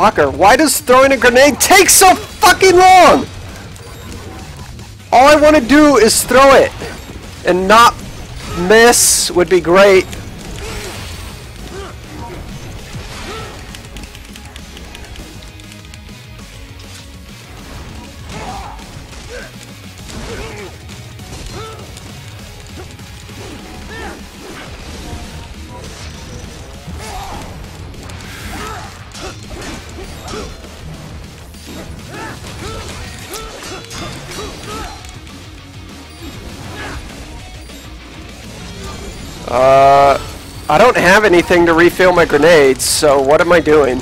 Motherfucker, why does throwing a grenade take so fucking long? All I want to do is throw it and not miss would be great. Have anything to refill my grenades, so what am I doing?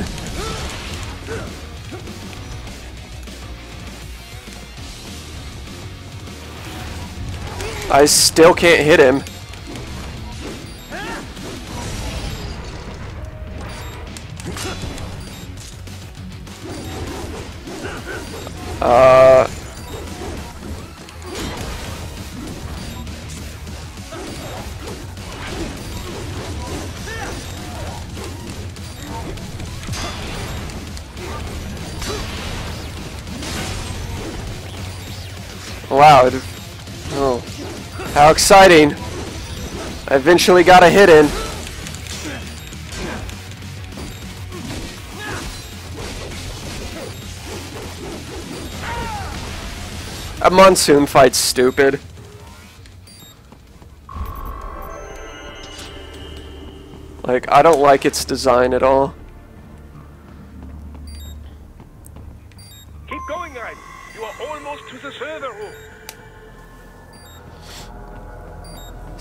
I still can't hit him. Exciting. I eventually got a hit in. A monsoon fight's stupid. Like, I don't like its design at all.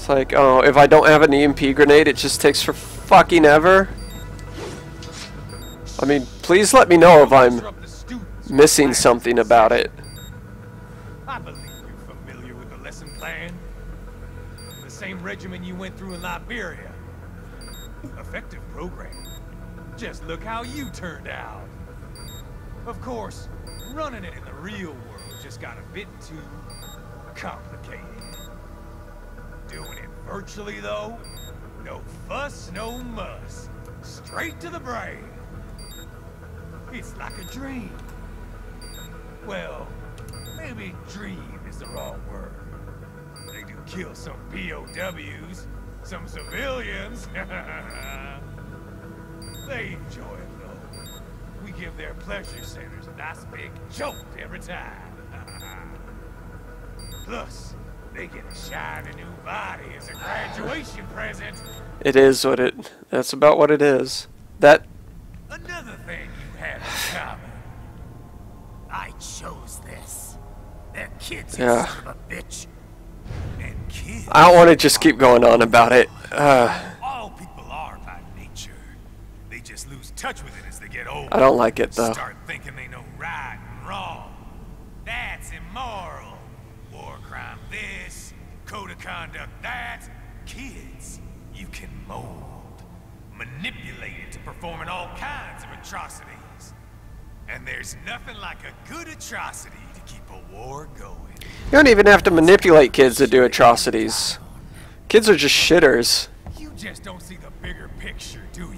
Like, oh, if I don't have an EMP grenade, it just takes for fucking ever. I mean, please let me know if I'm missing something about it. I believe you're familiar with the lesson plan. The same regimen you went through in Liberia. Effective program. Just look how you turned out. Of course, running it in the real world just got a bit too complicated. Virtually, though, no fuss, no muss. Straight to the brain. It's like a dream. Well, maybe dream is the wrong word. They do kill some POWs, some civilians. they enjoy it, though. We give their pleasure centers a nice big jolt every time. Plus, they get a shiny new body as a graduation present. It is what it. That's about what it is. That. Another thing you have in common. I chose this. They're kids, Yeah. son of a bitch. And kids. I don't want to just keep going on about it. Uh, All people are by nature. They just lose touch with it as they get older. I don't like it though. Start thinking performing all kinds of atrocities. And there's nothing like a good atrocity to keep a war going. You don't even have to manipulate kids to do atrocities. Kids are just shitters. You just don't see the bigger picture, do you?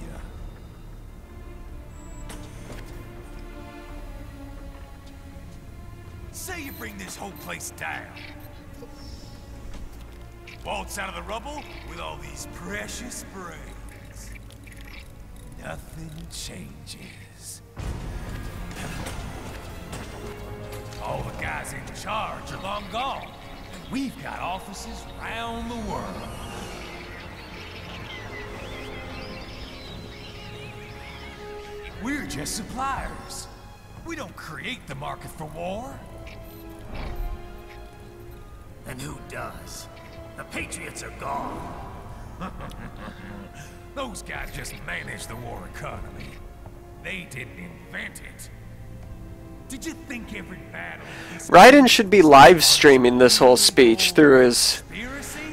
Say you bring this whole place down. Waltz out of the rubble with all these precious brains. Nothing changes. All the guys in charge are long gone. And we've got offices round the world. We're just suppliers. We don't create the market for war. And who does? The Patriots are gone. Those guys just manage the war economy. They didn't invent it. Did you think every battle Raiden should be live streaming this whole speech through his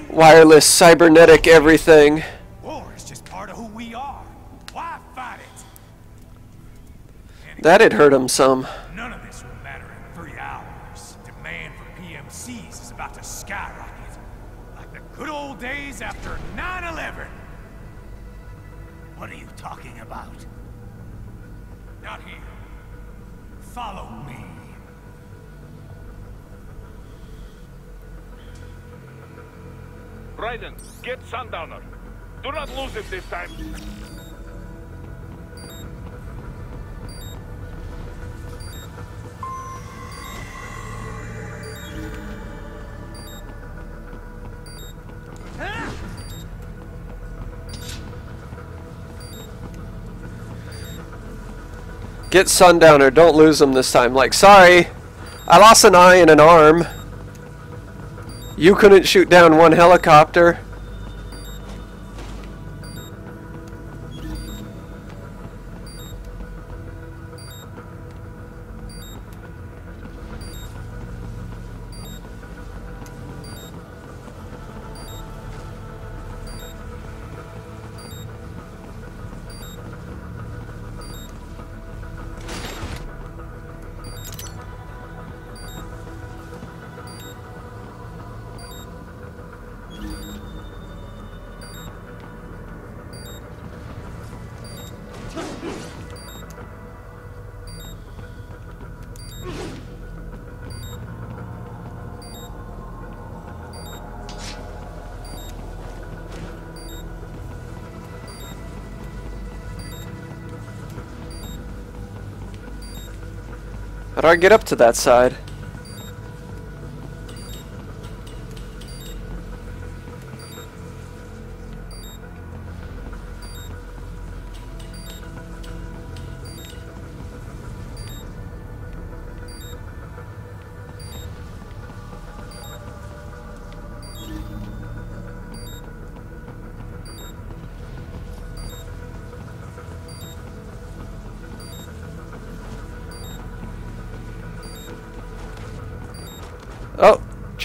wireless cybernetic everything. War is just part of who we are. Why fight it? That had hurt him some. Raiden, get Sundowner. Do not lose it this time. Get Sundowner, don't lose him this time. Like, sorry, I lost an eye and an arm. You couldn't shoot down one helicopter. Get up to that side?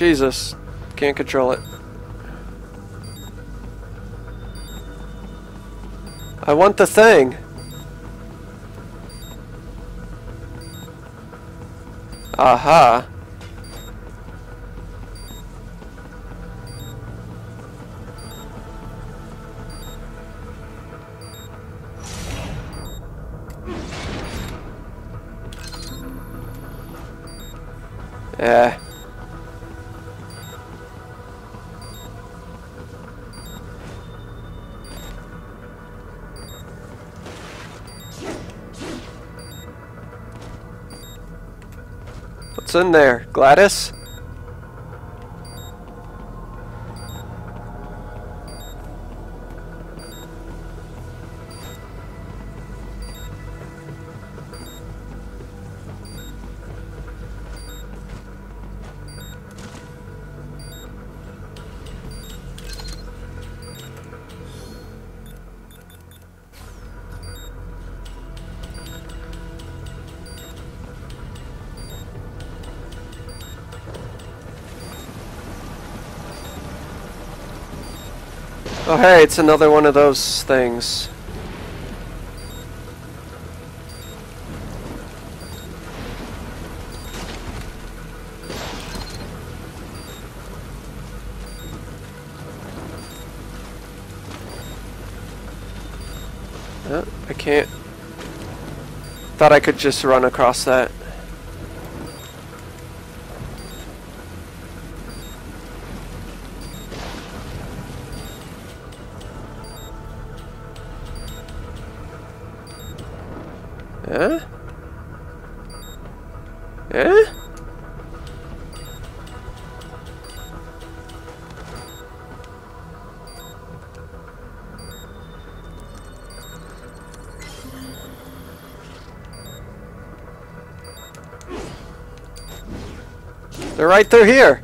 Jesus. Can't control it. I want the thing. Aha. What's in there? Gladys? Hey, it's another one of those things. Uh, I can't. Thought I could just run across that. Right through here.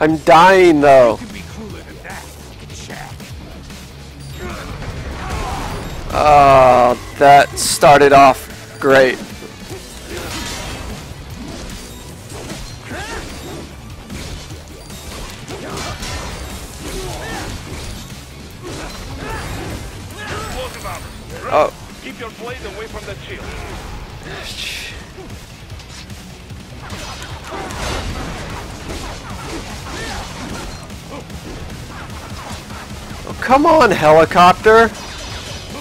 I'm dying though. Oh, that started off great. on, helicopter!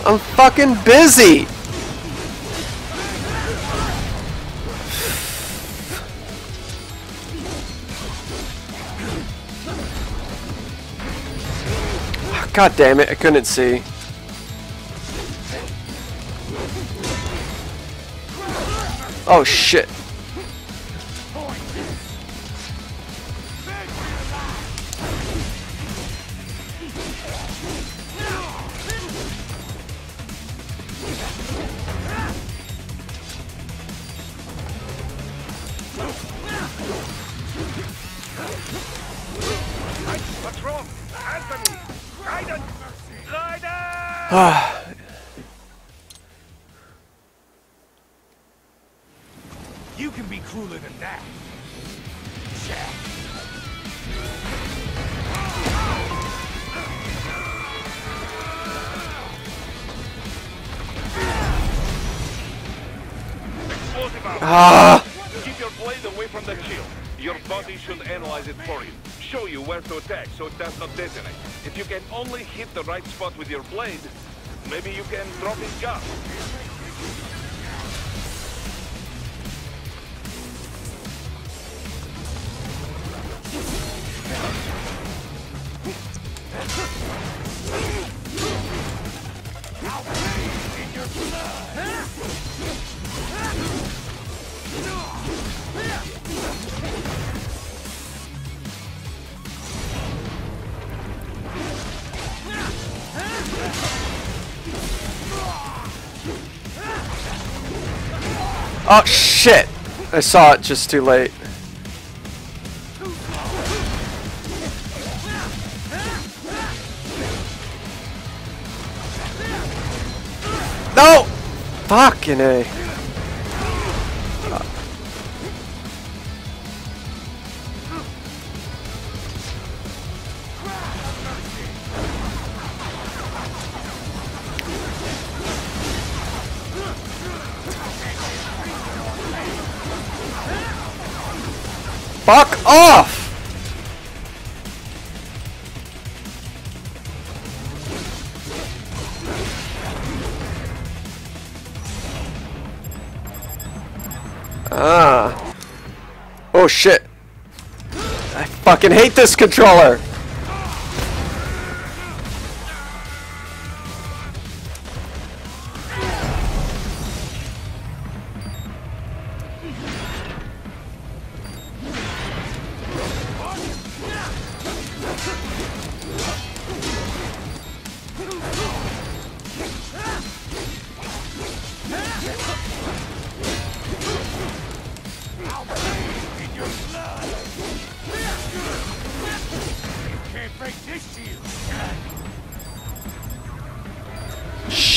I'm fucking busy! God damn it, I couldn't see. Oh shit. Oh shit! I saw it just too late. No! Fucking A. off! Ah. Oh shit. I fucking hate this controller!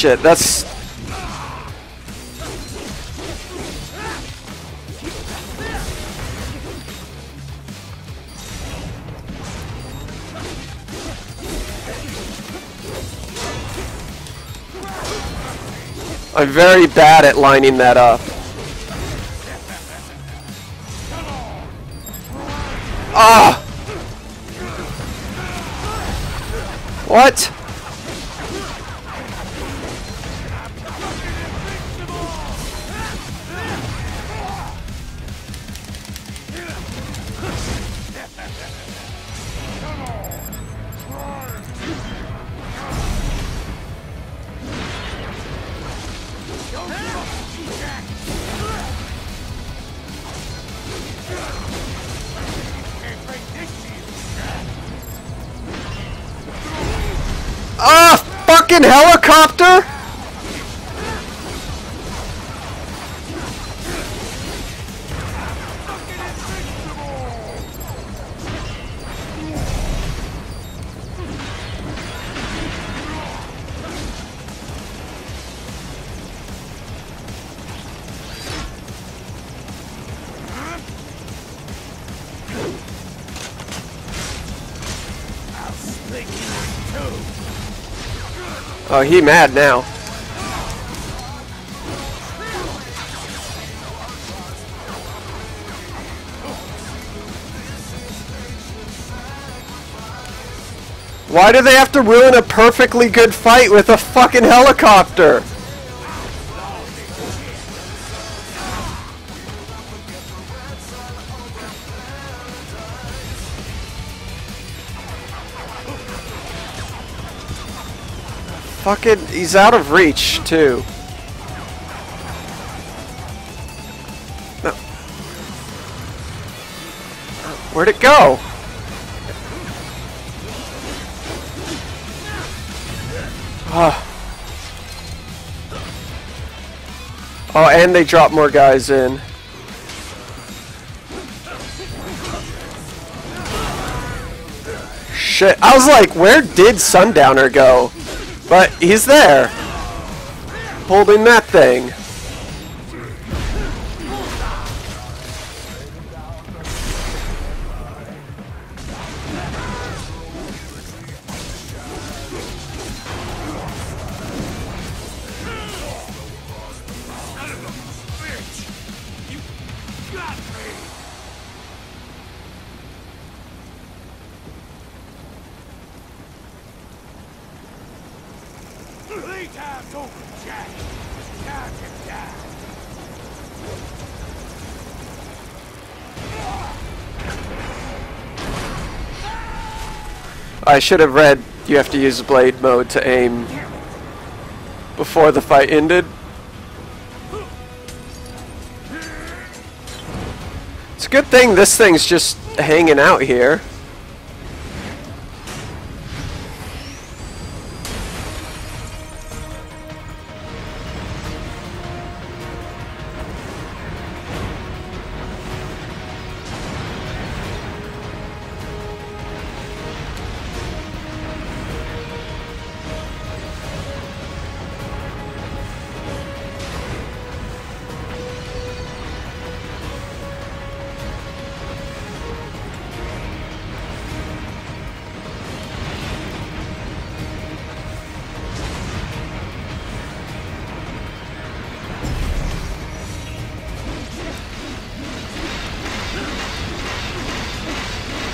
shit, that's... I'm very bad at lining that up. Ah! What? Fucking helicopter! Oh, he mad now. Why do they have to ruin a perfectly good fight with a fucking helicopter? Fucking, he's out of reach, too. No. Where'd it go? Ah. Oh, and they drop more guys in. Shit, I was like, where did Sundowner go? He's there. Holding that thing. I should have read you have to use blade mode to aim before the fight ended. It's a good thing this thing's just hanging out here.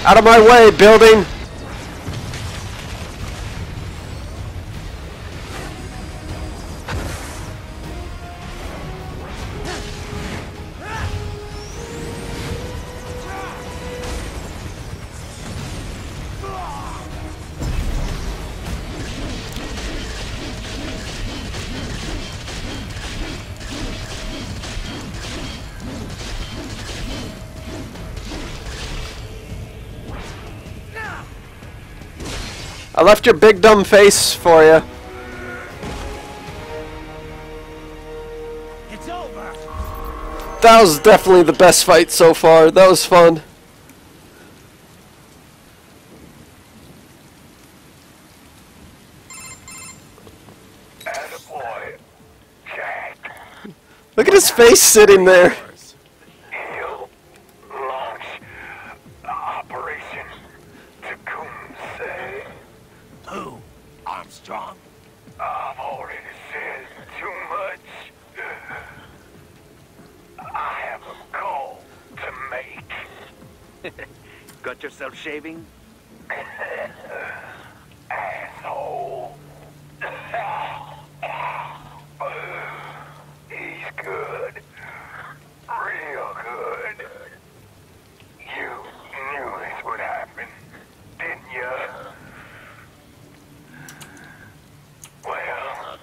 Out of my way, building! I left your big dumb face for you. It's over. That was definitely the best fight so far. That was fun. Attaboy. Jack. Look at his face sitting there. He'll launch Operation Tecumseh. Who? Armstrong? I've already said too much. Got yourself shaving? Asshole. He's good. Real good. You knew this would happen, didn't you? Well,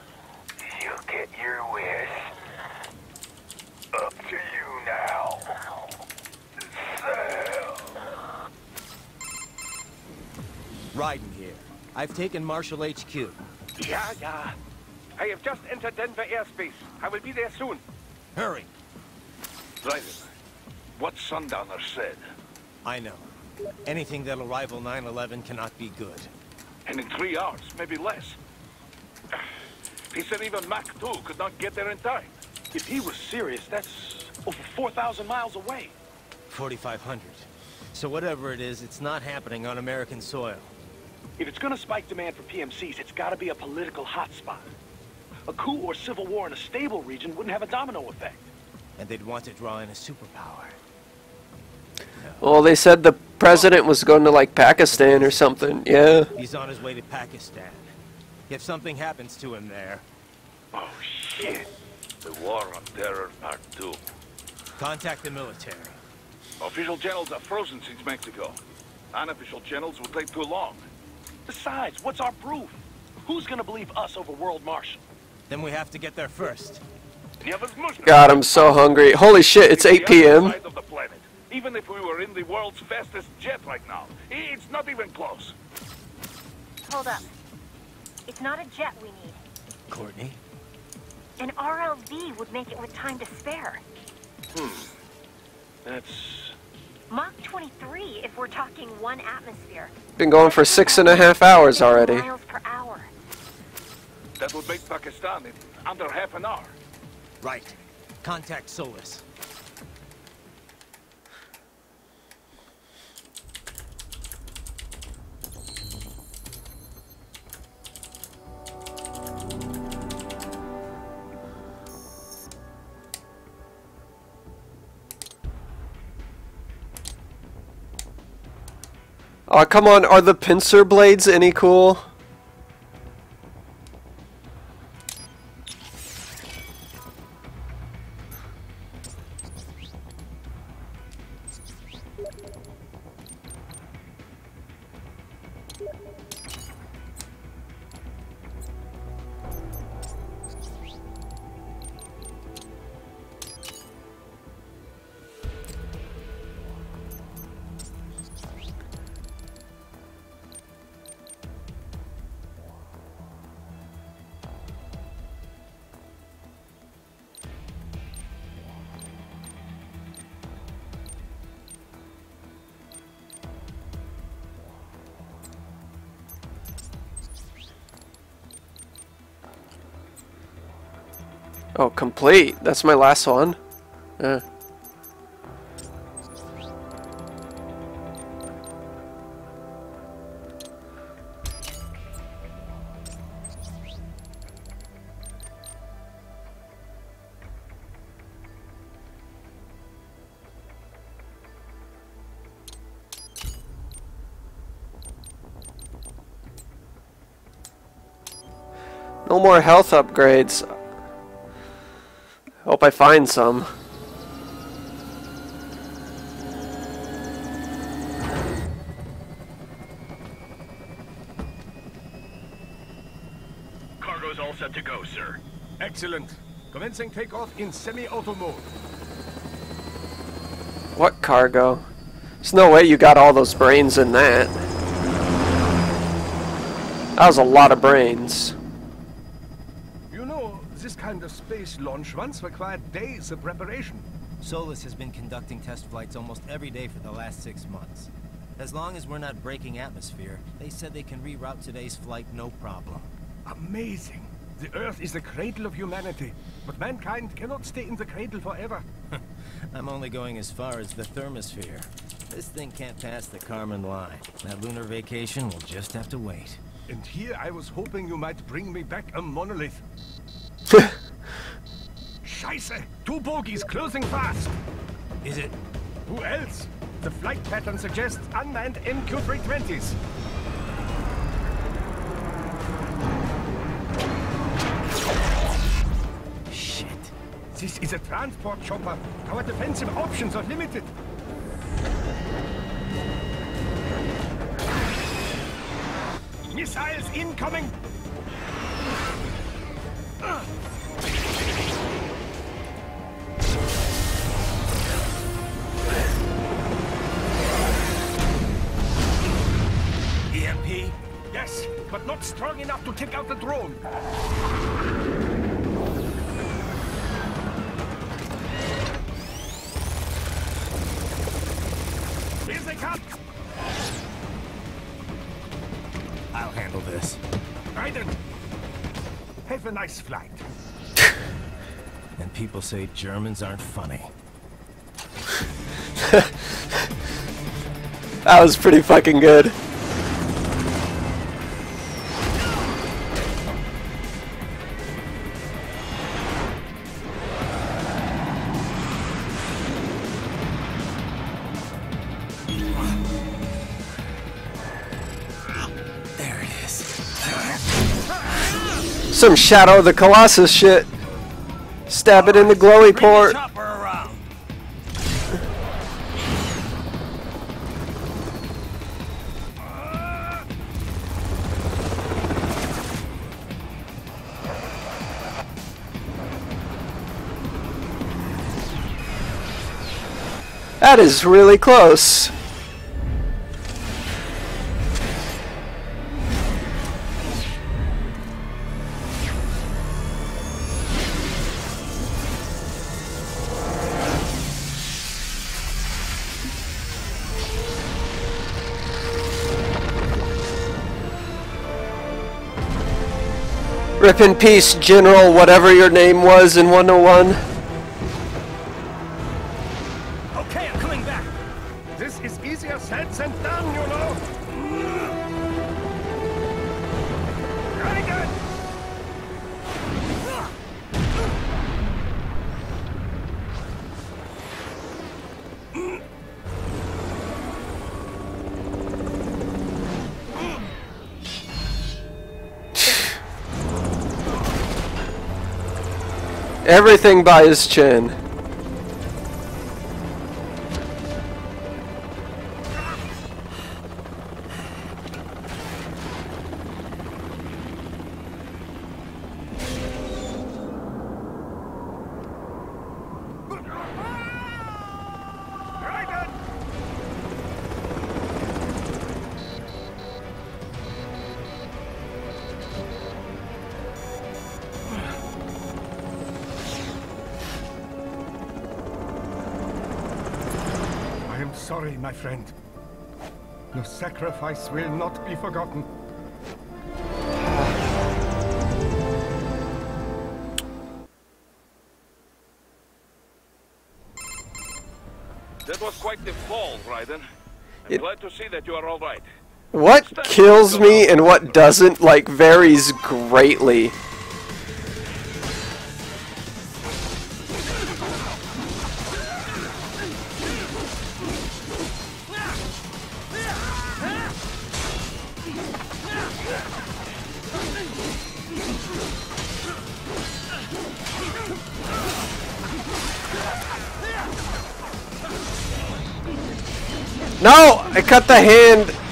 you get your wish. Up to you now. Sal. Raiden here. I've taken Marshal HQ. Yeah, yeah. I have just entered Denver airspace. I will be there soon. Hurry. Raiden, what Sundowner said, I know. Anything that'll rival 9-11 cannot be good. and in three hours, maybe less. He said even Mach 2 could not get there in time. If he was serious, that's over 4,000 miles away. 4,500. So whatever it is, it's not happening on American soil. If it's gonna spike demand for PMCs, it's gotta be a political hotspot. A coup or civil war in a stable region wouldn't have a domino effect. And they'd want to draw in a superpower. Well, they said the president was going to like Pakistan or something. Yeah. He's on his way to Pakistan. If something happens to him there, Oh, shit. The War on Terror Part 2. contact the military. Official channels are frozen since Mexico. Unofficial channels will take too long. Besides, what's our proof? Who's gonna believe us over World Marshal? Then we have to get there first. God, I'm so hungry. Holy shit, it's 8 p.m. Side of the planet. Even if we were in the world's fastest jet right now, it's not even close. Hold up. It's not a jet we need. Courtney? An RLV would make it with time to spare. Hmm. That's... Mach 23 if we're talking one atmosphere. Been going for six and a half hours already. Miles per hour. That would make Pakistan in under half an hour. Right. Contact Solis. Oh, come on. Are the pincer blades any cool? Complete. That's my last one. No more health upgrades. Hope I find some. Cargo's all set to go, sir. Excellent. Commencing takeoff in semi-auto mode. What cargo? There's no way you got all those brains in that. That was a lot of brains. You know, this kind of space launch once required days of preparation. Solis has been conducting test flights almost every day for the last six months. As long as we're not breaking atmosphere, they said they can reroute today's flight no problem. Amazing. The Earth is the cradle of humanity, but mankind cannot stay in the cradle forever. I'm only going as far as the thermosphere. This thing can't pass the Kármán line. That lunar vacation will just have to wait. And here I was hoping you might bring me back a monolith. Scheiße! Two bogies closing fast! Is it? Who else? The flight pattern suggests unmanned MQ-320s. Shit. This is a transport chopper. Our defensive options are limited. Missiles incoming! Here they come! I'll handle this. Raiden! Have a nice flight. And people say Germans aren't funny. That was pretty fucking good. Some Shadow of the Colossus shit. Stab it in the glowy port. That is really close. Rip in peace, General, whatever your name was in 101. By his chin. Sacrifice will not be forgotten. That was quite the fall, Raiden. I'm It- glad to see that you are all right. What kills me and what doesn't, like, varies greatly. Cut the hand!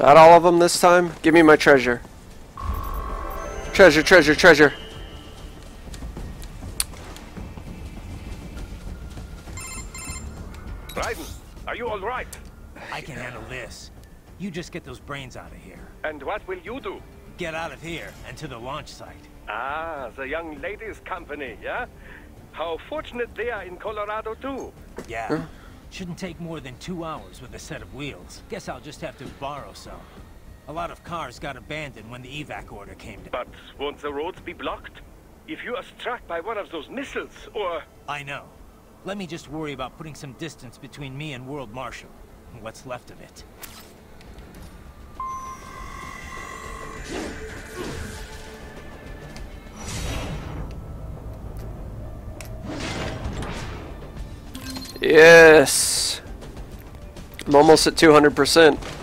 That all of them this time? Give me my treasure. Treasure, treasure, treasure. Raiden, are you all right? I can handle this. You just get those brains out of here. And what will you do? Get out of here and to the launch site. Ah, the young ladies' company, yeah? How fortunate they are in Colorado, too. Yeah. Shouldn't take more than two hours with a set of wheels. Guess I'll just have to borrow some. A lot of cars got abandoned when the evac order came down. But won't the roads be blocked? If you are struck by one of those missiles, or... I know. Let me just worry about putting some distance between me and World Marshal. What's left of it. Yes. I'm almost at 200%.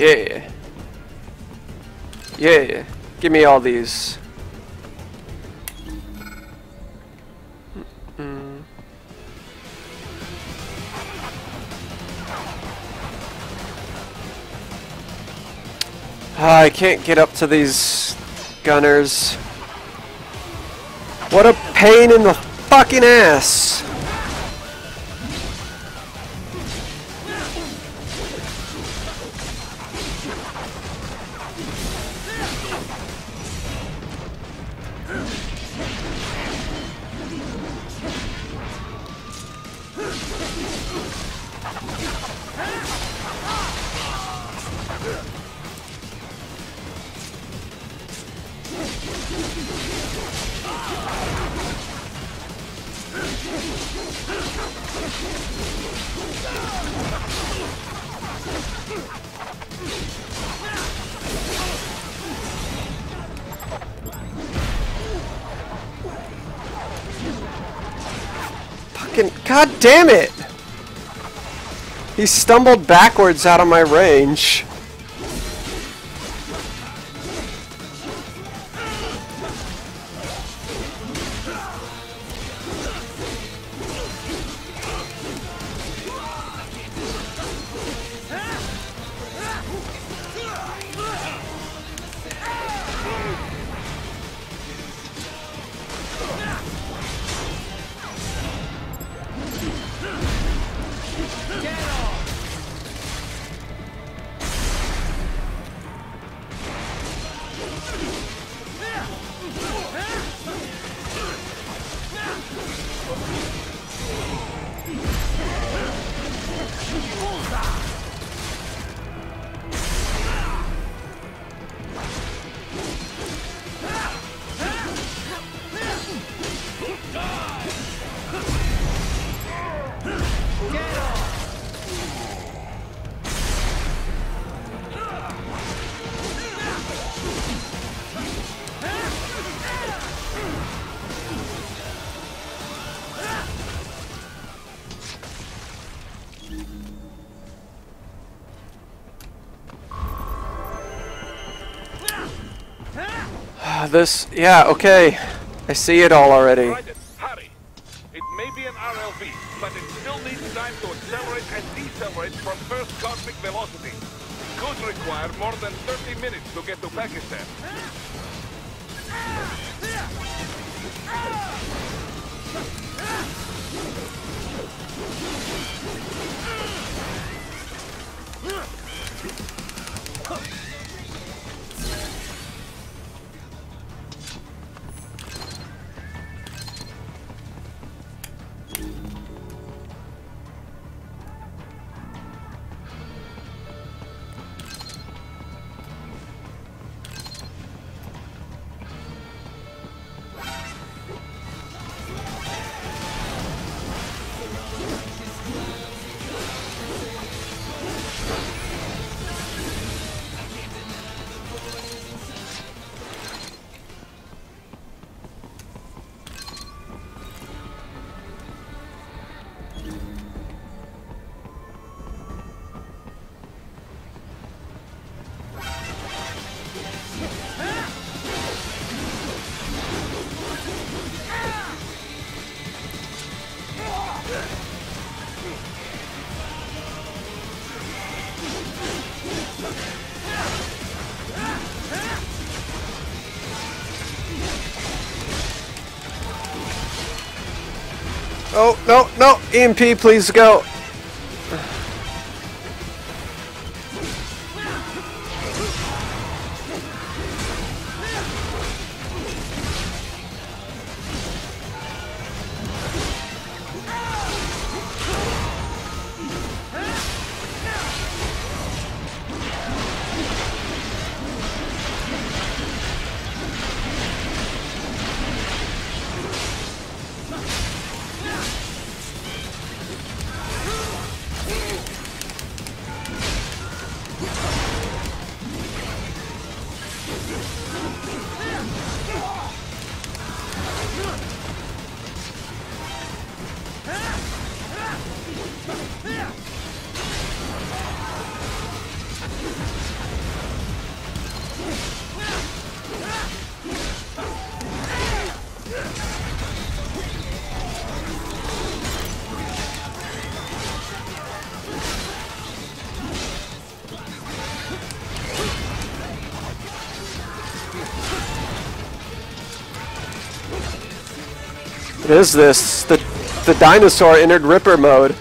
Yeah. Yeah. Give me all these. Ah, I can't get up to these gunners. What a pain in the fucking ass. God damn it! He stumbled backwards out of my range. this, yeah, okay. I see it all already. Oh, no, no, no! EMP, please go! What is this? The, the dinosaur entered Ripper mode.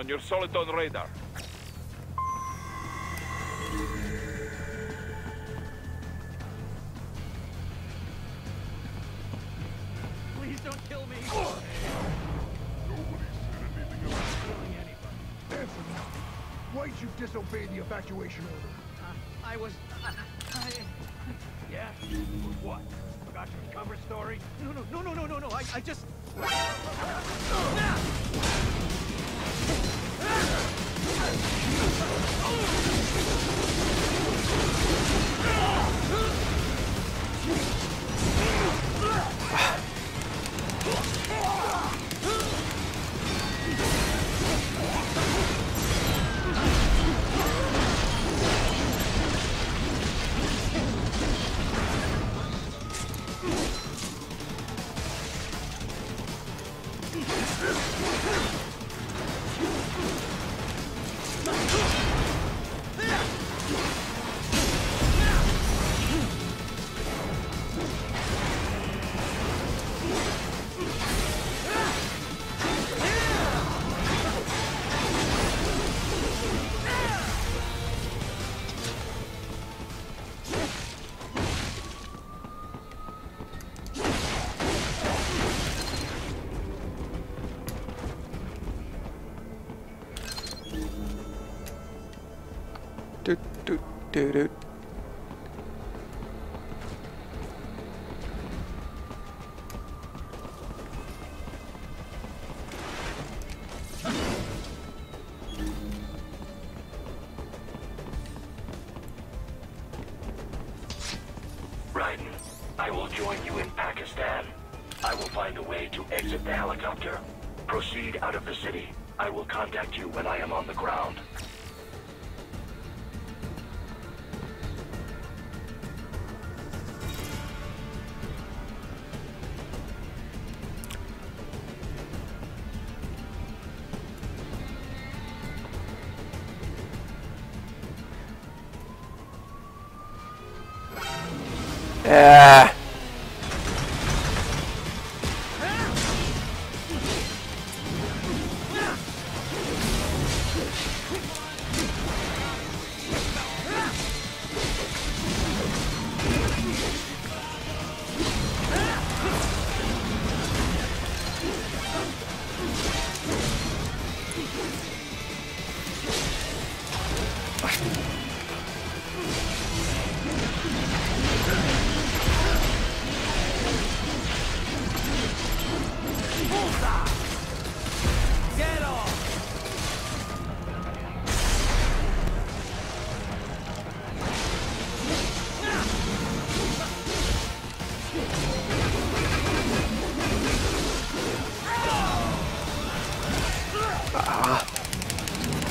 on your Soliton radar.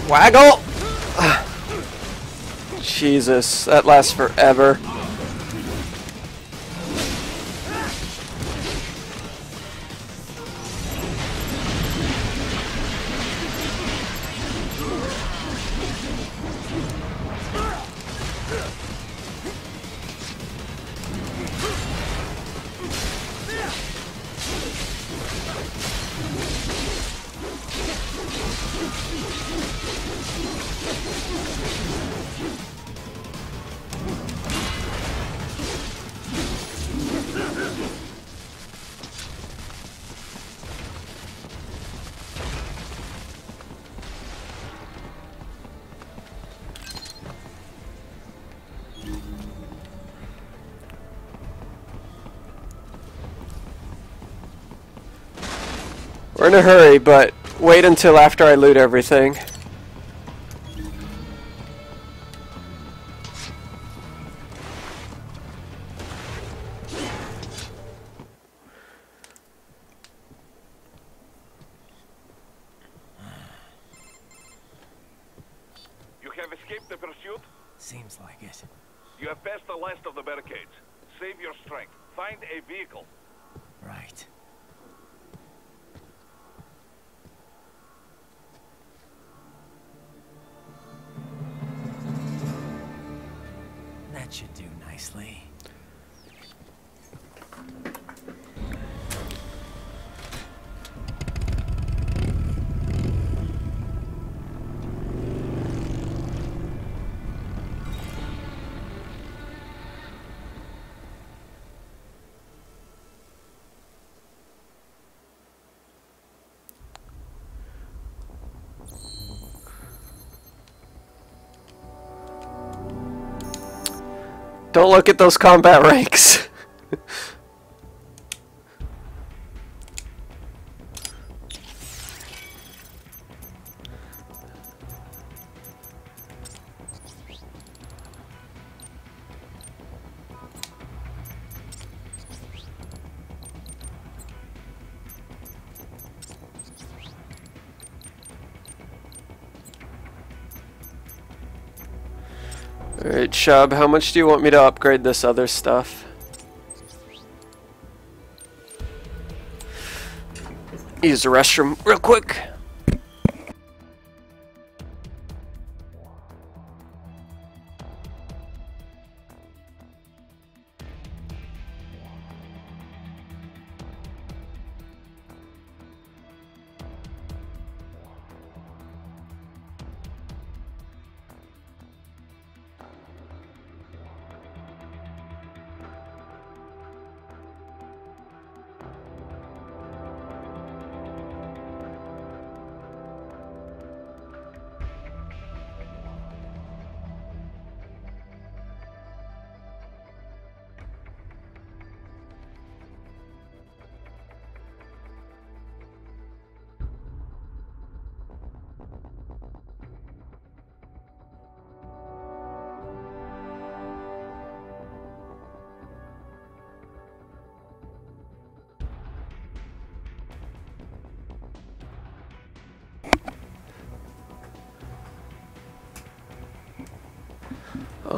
Waggle! Ah. Jesus, that lasts forever. A hurry, but wait until after I loot everything. Should do nicely. Don't look at those combat ranks. Shub, how much do you want me to upgrade this other stuff? Use the restroom real quick.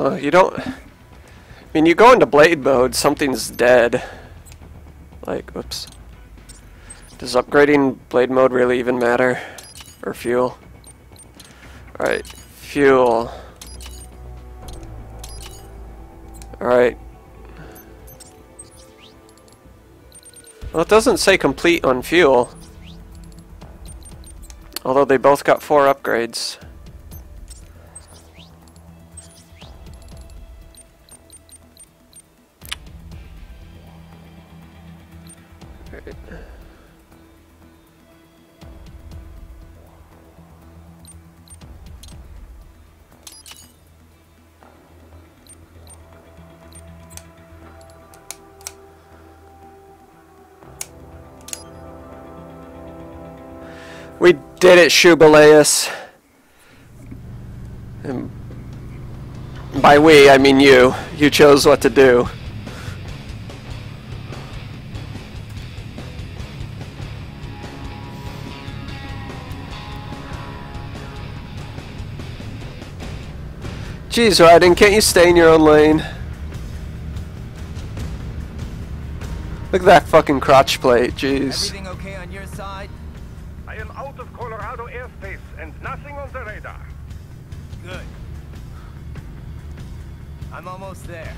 Uh, you don't... I mean, you go into blade mode, something's dead. Like, oops. Does upgrading blade mode really even matter? Or fuel? Alright, fuel. Alright. Well, it doesn't say complete on fuel. Although they both got four upgrades. Did it, Shubaleus. And by we, I mean you. You chose what to do. Jeez, Raiden, can't you stay in your own lane? Look at that fucking crotch plate, jeez. Everything okay on your side? I'm almost there.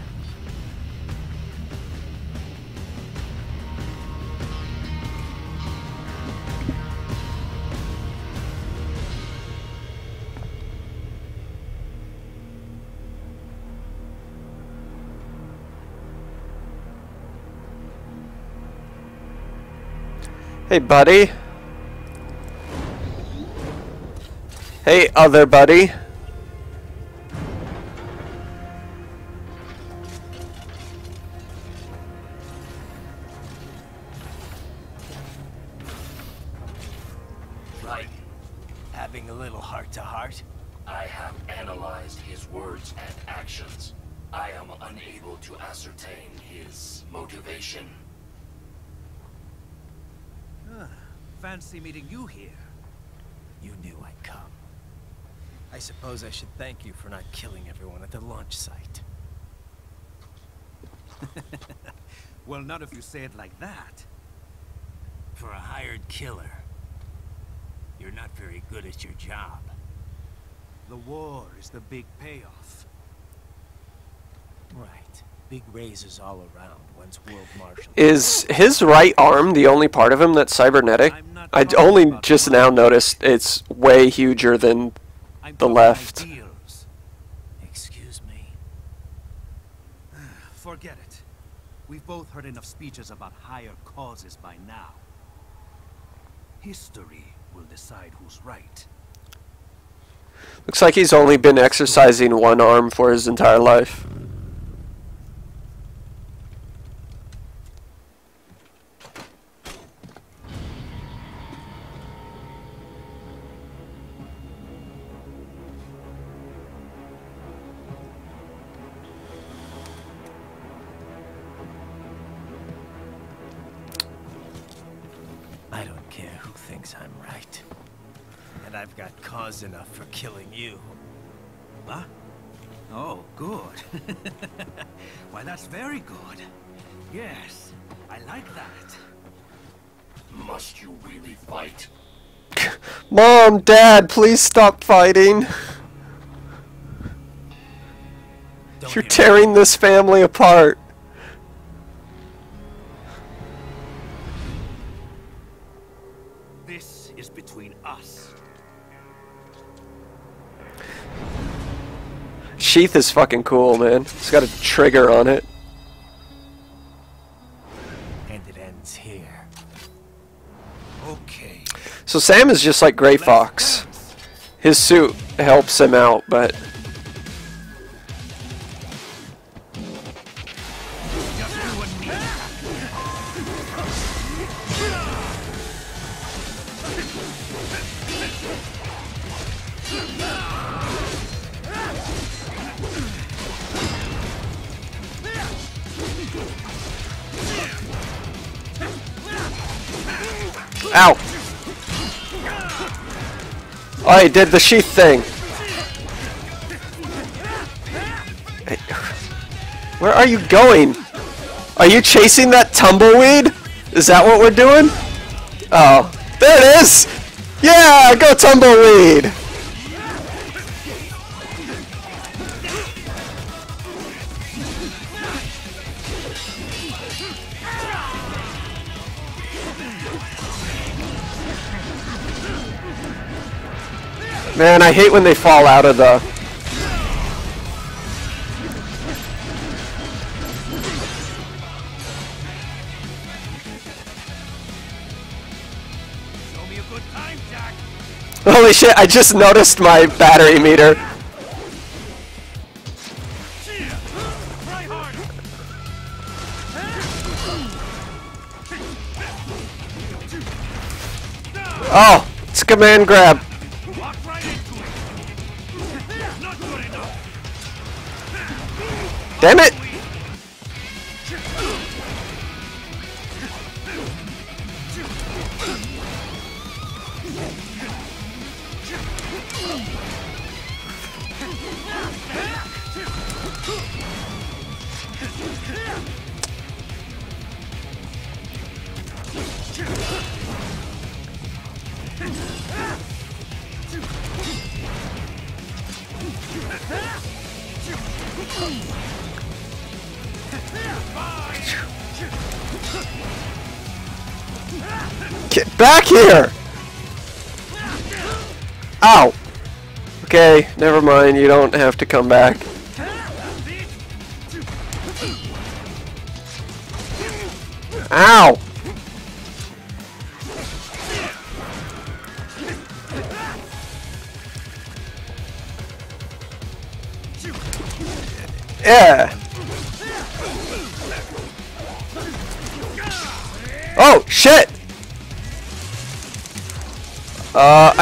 Hey, buddy. Hey, other buddy. At the launch site. Well, not if you say it like that. For a hired killer. You're not very good at your job. The war is the big payoff. Right. Big raises all around once World Marshal... Is his right arm the only part of him that's cybernetic? I'm not I talking only just now noticed it's way huger than The talking left. Ideals. Excuse me. Forget it. We've both heard enough speeches about higher causes by now. History will decide who's right. Looks like he's only been exercising one arm for his entire life. Got cause enough for killing you. Huh? Oh, good. Why, that's very good. Yes, I like that. Must you really fight? Mom, Dad, please stop fighting. Don't You're hear me. tearing this family apart. Sheath is fucking cool, man. It's got a trigger on it. And it ends here. Okay. So Sam is just like Gray Fox. His suit helps him out, but ow! Oh, did the sheath thing. Where are you going? Are you chasing that tumbleweed? Is that what we're doing? Oh, there it is! Yeah, go tumbleweed! Man, I hate when they fall out of the... Holy shit, I just noticed my battery meter. Oh, it's command grab. Damn it! Back here! Ow! Okay, never mind, you don't have to come back.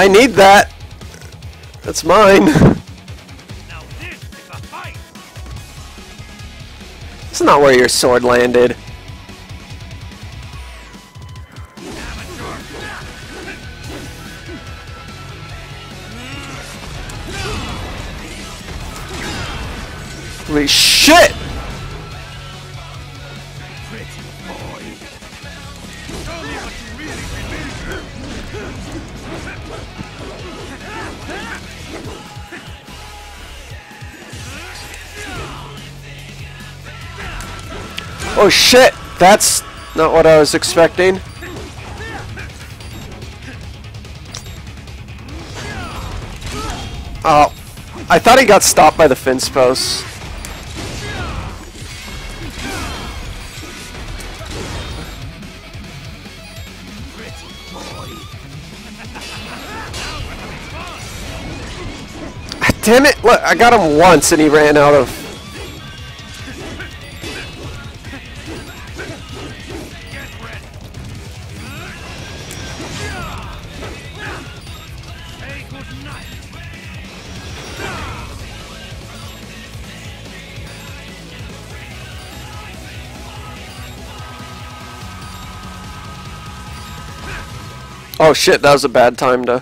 I need that. That's mine. Now this is a fight. It's not where your sword landed. Oh shit! That's not what I was expecting. Oh, I thought he got stopped by the fence post. Damn it! Look, I got him once and he ran out of Oh shit, that was a bad time to.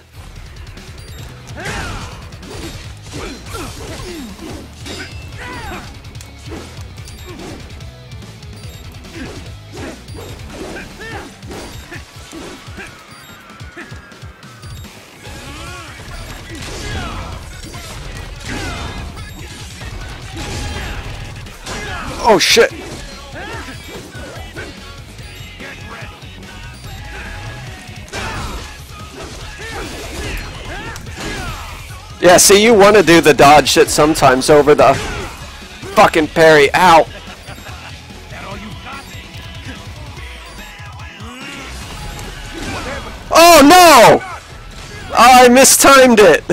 Oh shit! Yeah, see, you want to do the dodge shit sometimes over the fucking parry. Ow! Oh no! I mistimed it.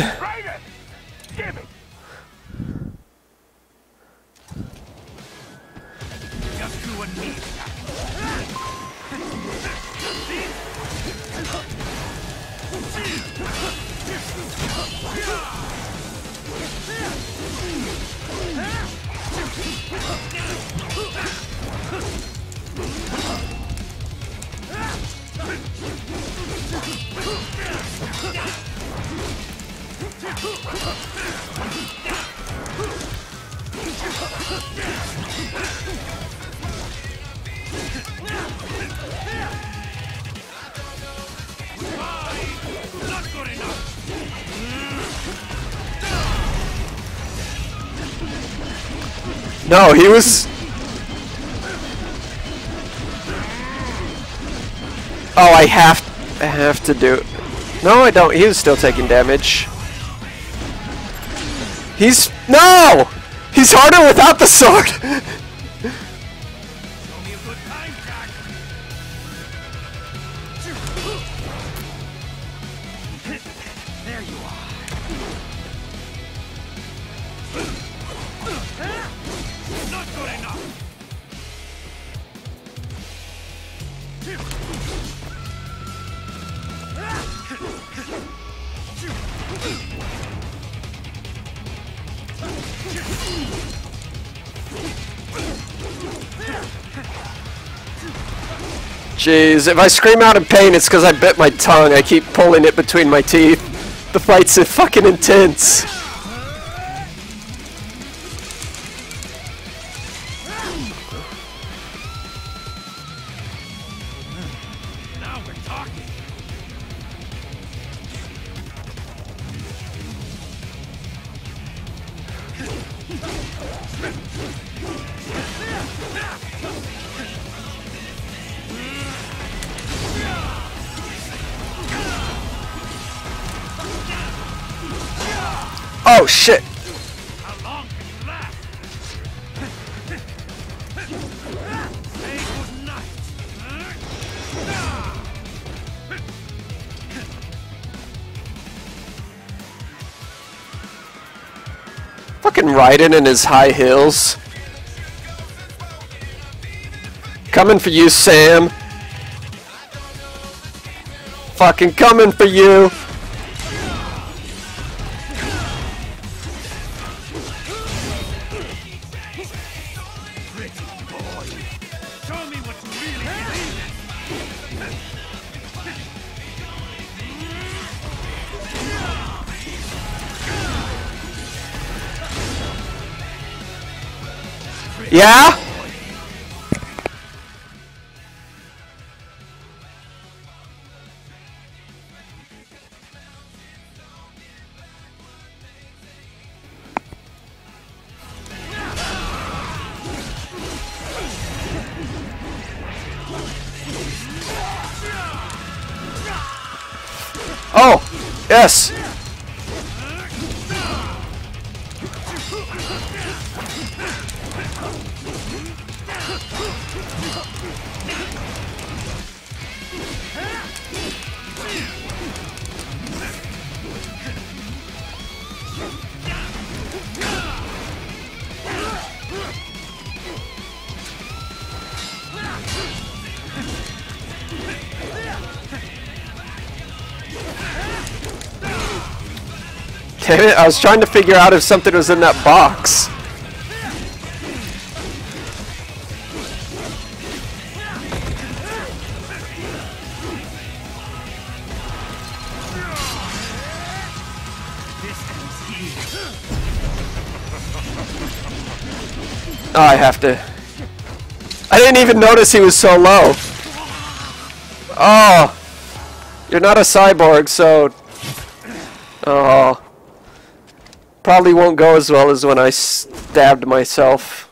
No, he was... Oh, I have... I have to do... No, I don't. He was still taking damage. He's... No! He's harder without the sword! Jeez, if I scream out in pain, it's because I bit my tongue. I keep pulling it between my teeth. The fight's fucking intense. Raiden in his high heels. Coming for you, Sam. Fucking coming for you. Yeah? Oh, yes. Damn it, I was trying to figure out if something was in that box. Oh, I have to. I didn't even notice he was so low. Oh. You're not a cyborg, so... Oh. Probably won't go as well as when I stabbed myself.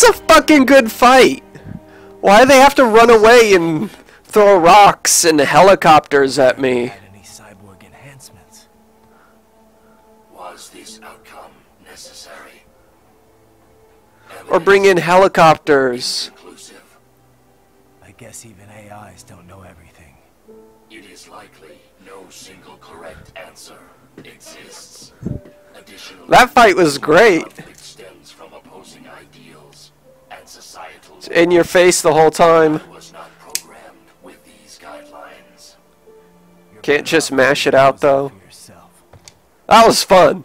That's a fucking good fight. Why do they have to run away and throw rocks and helicopters at me? Any cyborg enhancements? Was this outcome necessary? Or bring in helicopters? I guess even AIs don't know everything. It is likely no single correct answer exists. Additionally, That fight was great. Societal In your face the whole time. was not programmed with these guidelines. You're Can't just mash it out, though. That was fun.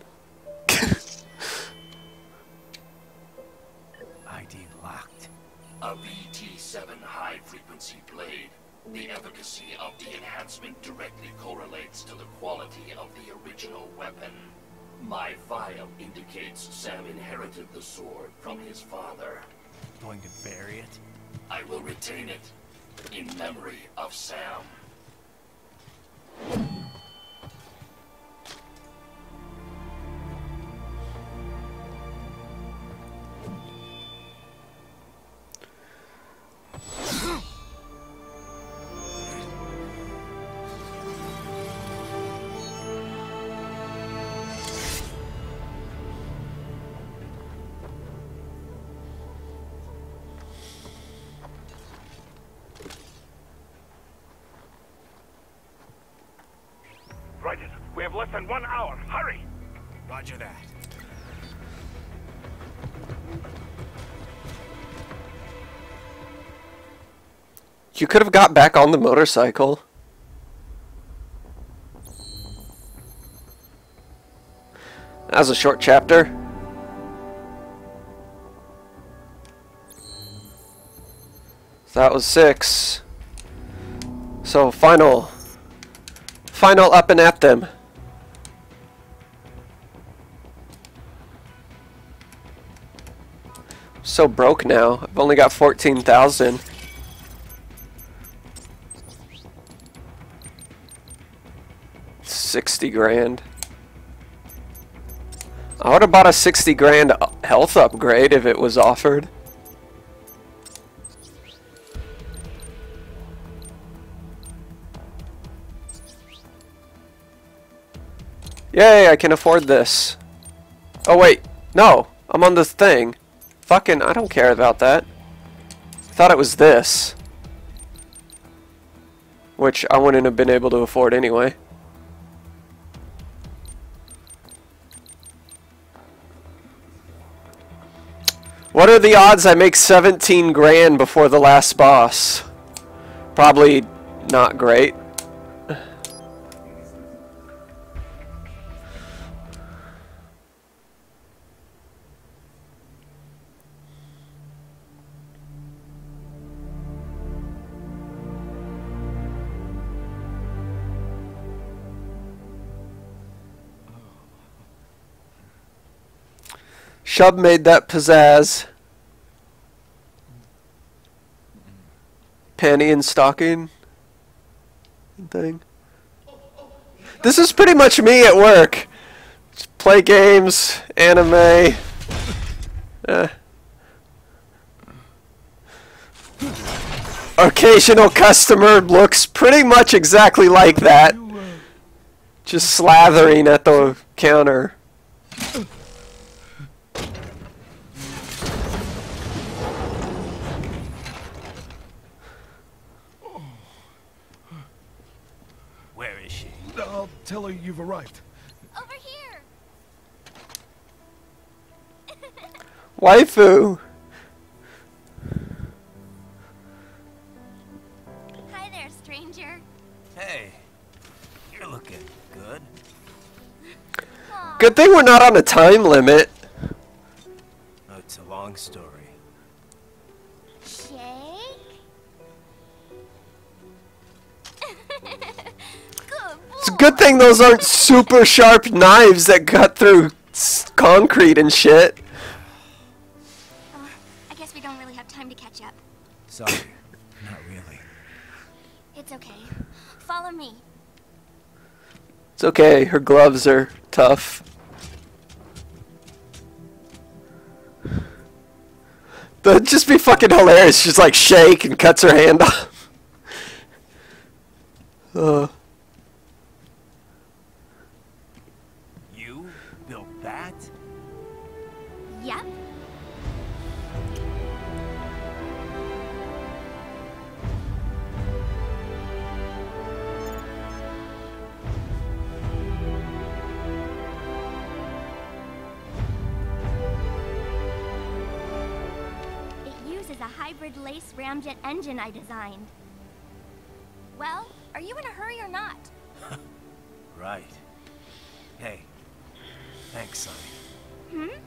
You could have got back on the motorcycle. That was a short chapter. That was six. So final. Final up and at them. So broke now. I've only got 14,000. Sixty grand. I would have bought a sixty grand health upgrade if it was offered. Yay, I can afford this. Oh wait, no, I'm on this thing. Fucking, I don't care about that. I thought it was this. Which I wouldn't have been able to afford anyway. What are the odds I make 17 grand before the last boss? Probably not great. Shub made that pizzazz. Panty and stocking thing. This is pretty much me at work. Just play games, anime. Eh. Occasional customer looks pretty much exactly like that. Just slathering at the counter. Tell her you've arrived. Over here. Waifu! Hi there, stranger. Hey, you're looking good. Aw, Good thing we're not on a time limit. It's a good thing those aren't super sharp knives that cut through concrete and shit. Uh, I guess we don't really have time to catch up. Sorry, not really. It's okay. Follow me. It's okay, her gloves are tough. That'd just be fucking hilarious. She's like shake and cuts her hand off. Uh, ramjet engine I designed. Well, are you in a hurry or not? Right. Hey, thanks, Sunny. Hmm?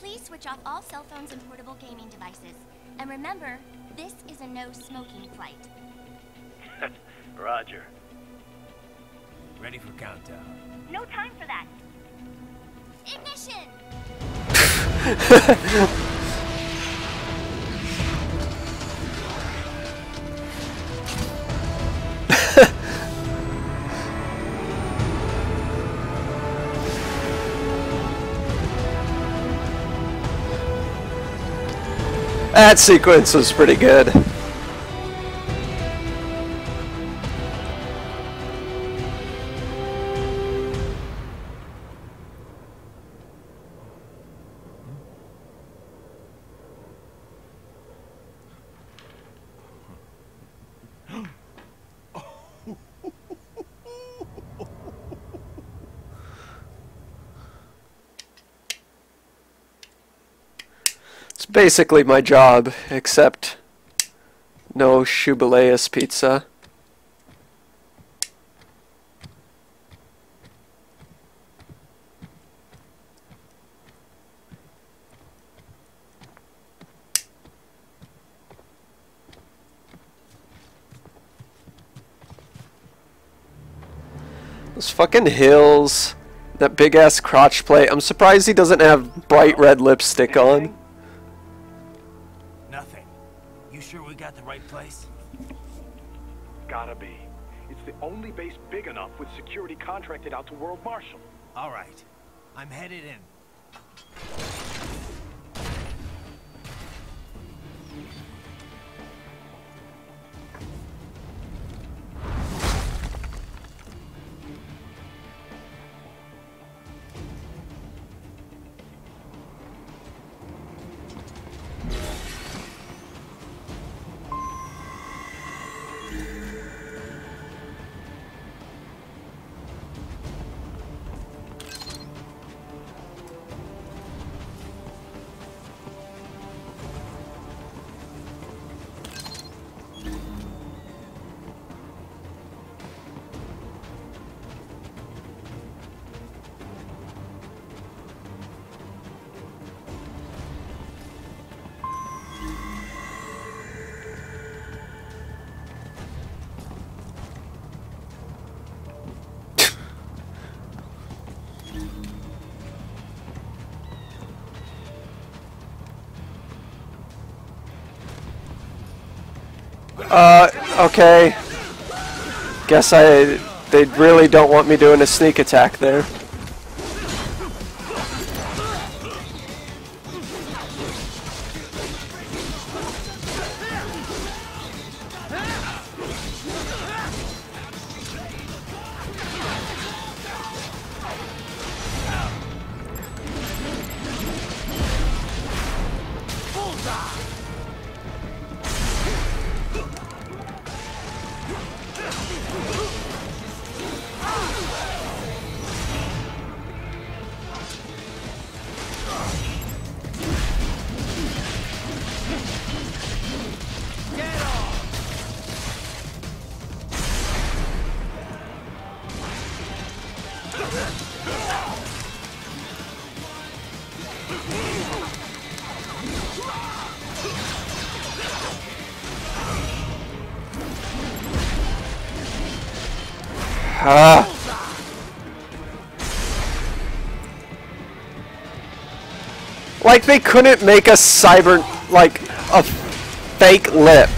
Please switch off all cell phones and portable gaming devices. And remember, this is a no smoking flight. Roger. Ready for countdown. No time for that. Ignition! That sequence was pretty good. Basically my job, except no Shubaleus pizza. Those fucking hills, that big ass crotch plate. I'm surprised he doesn't have bright red lipstick on. Right place? Gotta be. It's the only base big enough with security contracted out to World Marshal. All right. I'm headed in. Uh, okay. Guess I... They really don't want me doing a sneak attack there. Ah. Like they couldn't make a cyber, like, a fake lip.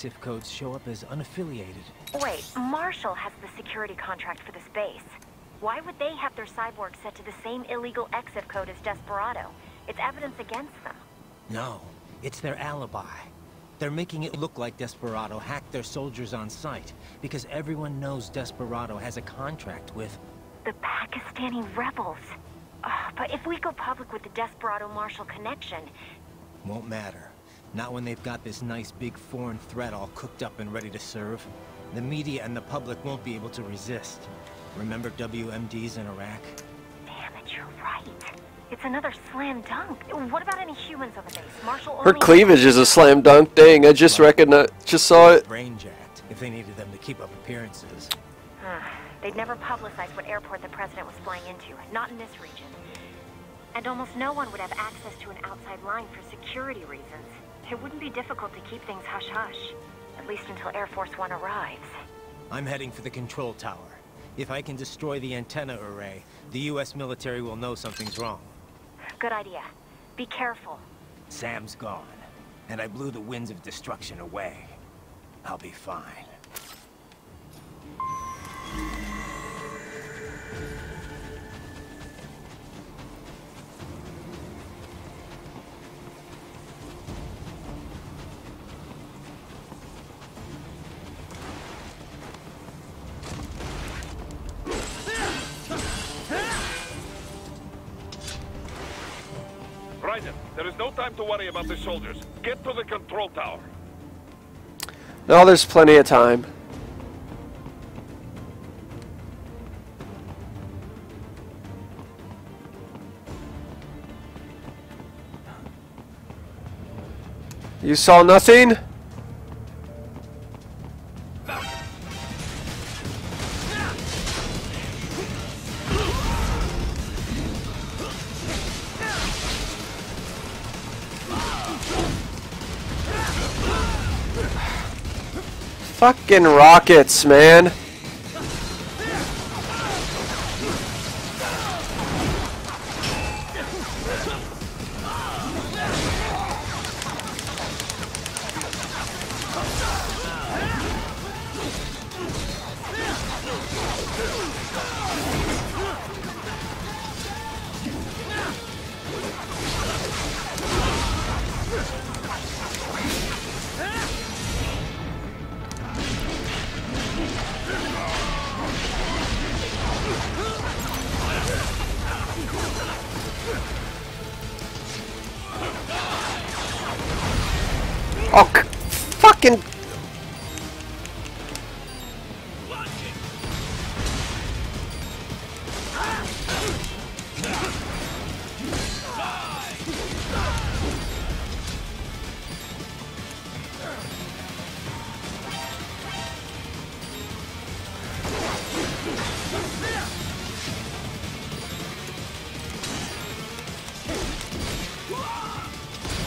EXIF codes show up as unaffiliated. Wait, Marshal has the security contract for this base. Why would they have their cyborg set to the same illegal exit code as Desperado? It's evidence against them. No, it's their alibi. They're making it look like Desperado hacked their soldiers on site, because everyone knows Desperado has a contract with... The Pakistani rebels. Uh, but if we go public with the Desperado Marshal connection, Won't matter. Not when they've got this nice big foreign threat all cooked up and ready to serve. The media and the public won't be able to resist. Remember WMDs in Iraq? damn it, you're right. It's another slam dunk. What about any humans on the base? Marshal Her only- cleavage is a slam dunk. Dang, I just recognize, uh, just saw it. Brain jacked, if they needed them to keep up appearances. Huh. They'd never publicize what airport the president was flying into, not in this region. And almost no one would have access to an outside line for security reasons. It wouldn't be difficult to keep things hush-hush. At least until Air Force One arrives. I'm heading for the control tower. If I can destroy the antenna array, the US military will know something's wrong. Good idea. Be careful. Sam's gone, and I blew the winds of destruction away. I'll be fine. No time to worry about the soldiers. Get to the control tower. No, there's plenty of time. You saw nothing? Fucking rockets, man.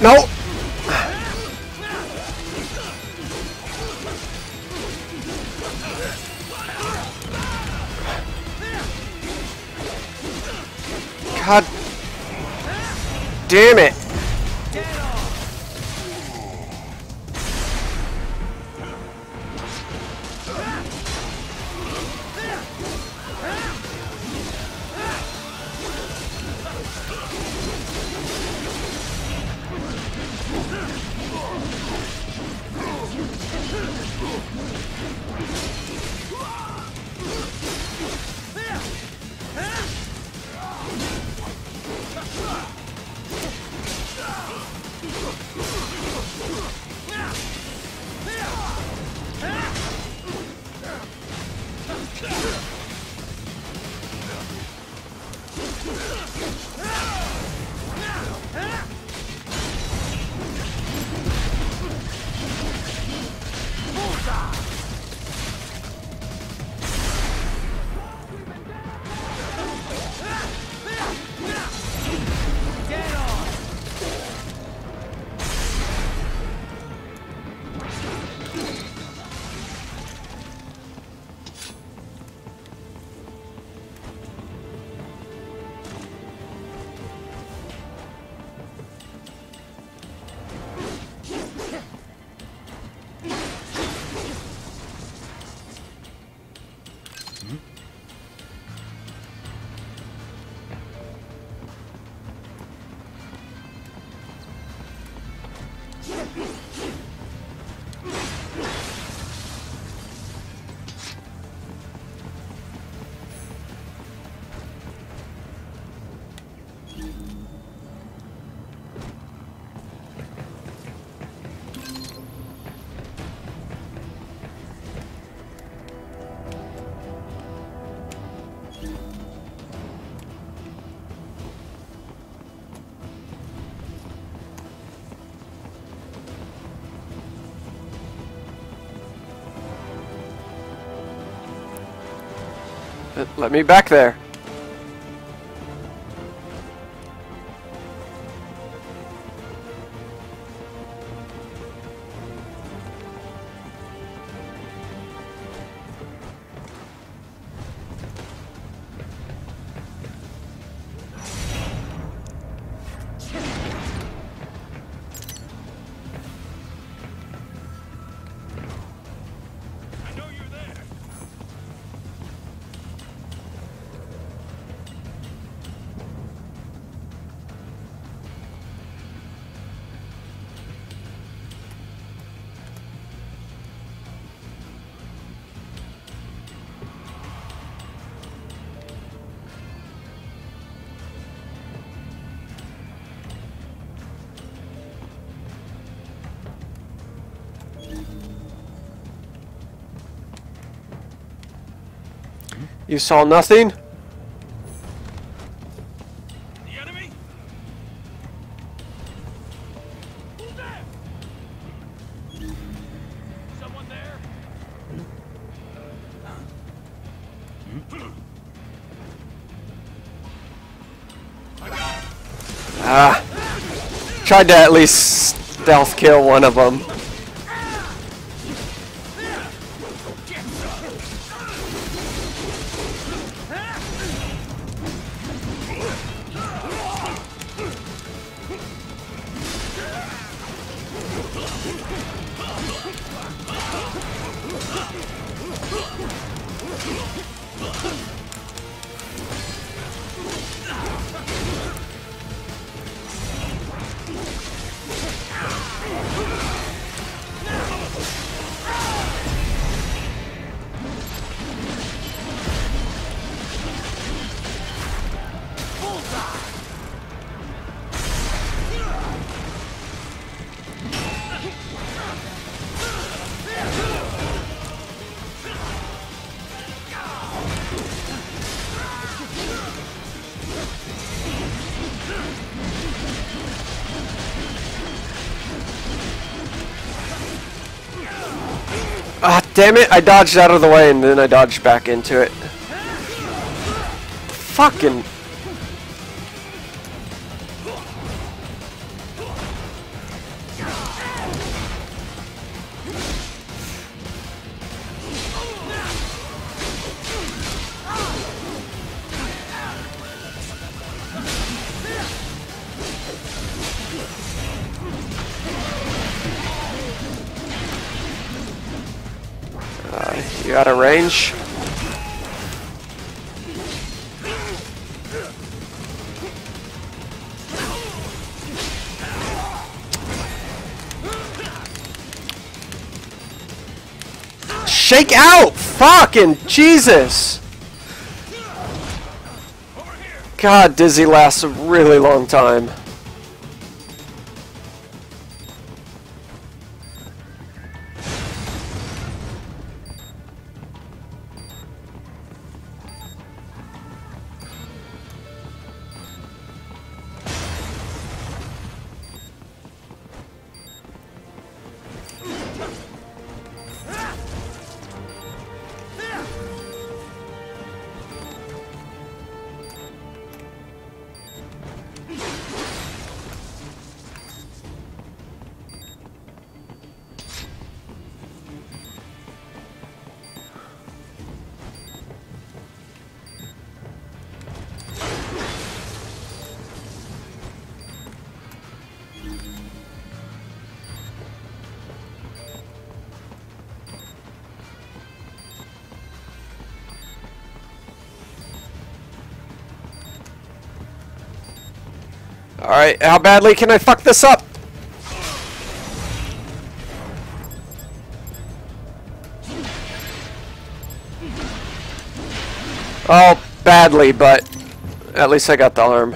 No. God damn it. Let- me back there. You saw nothing? Ah. Tried to at least stealth kill one of them. Damn it! I dodged out of the way and then I dodged back into it. Fucking. Shake out! Fucking Jesus! God, Dizzy lasts a really long time. Alright, how badly can I fuck this up? Oh, badly, but at least I got the arm.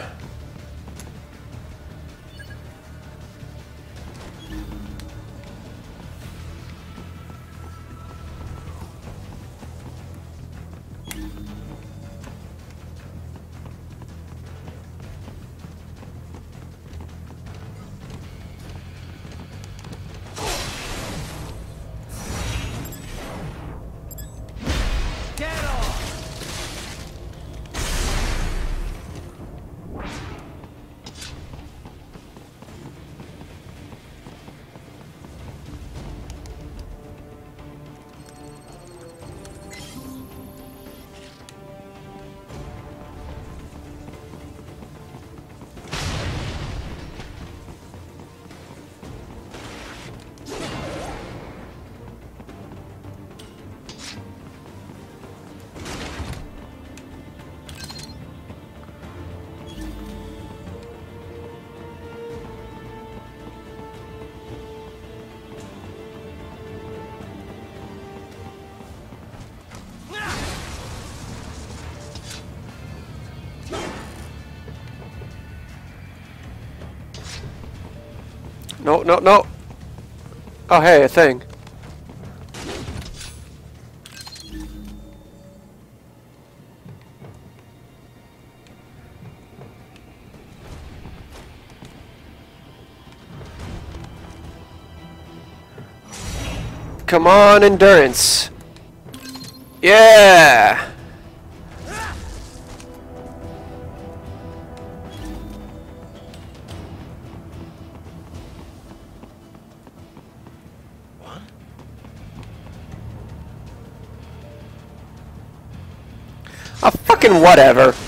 No. Oh, hey, a thing. Come on, endurance. Yeah! Fucking whatever.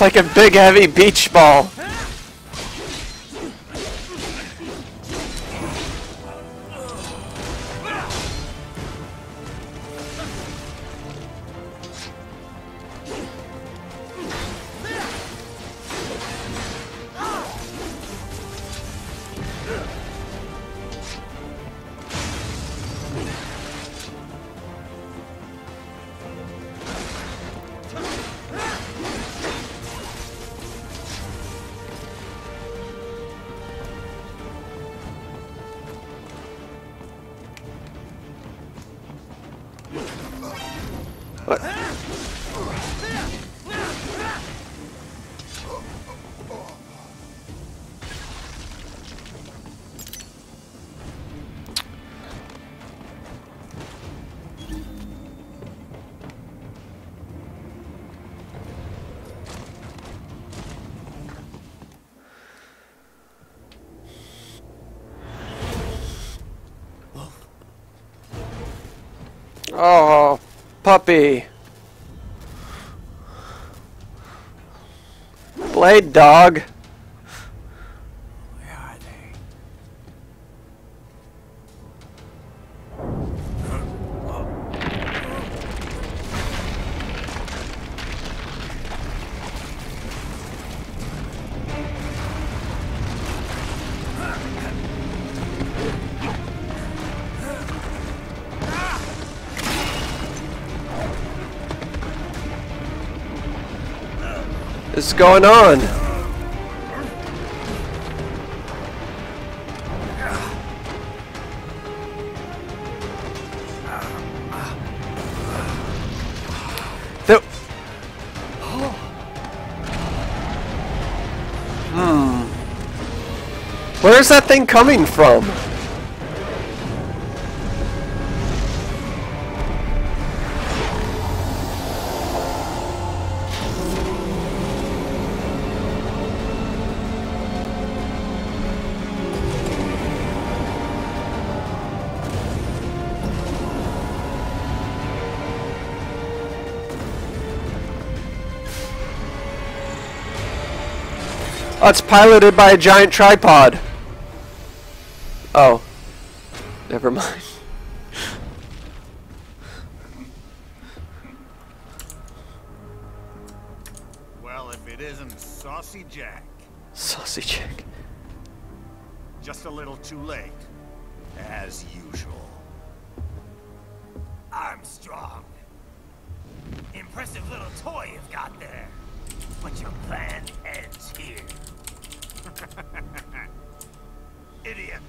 Like a big heavy beach ball. Blade dog. going on? Hmm. Where's that thing coming from? Oh, it's piloted by a giant tripod. Oh. Never mind. Well, if it isn't Saucy Jack. Saucy Jack. Just a little too late. As usual. Armstrong. Impressive little toy you've got there. But your plan ends here. Idiot!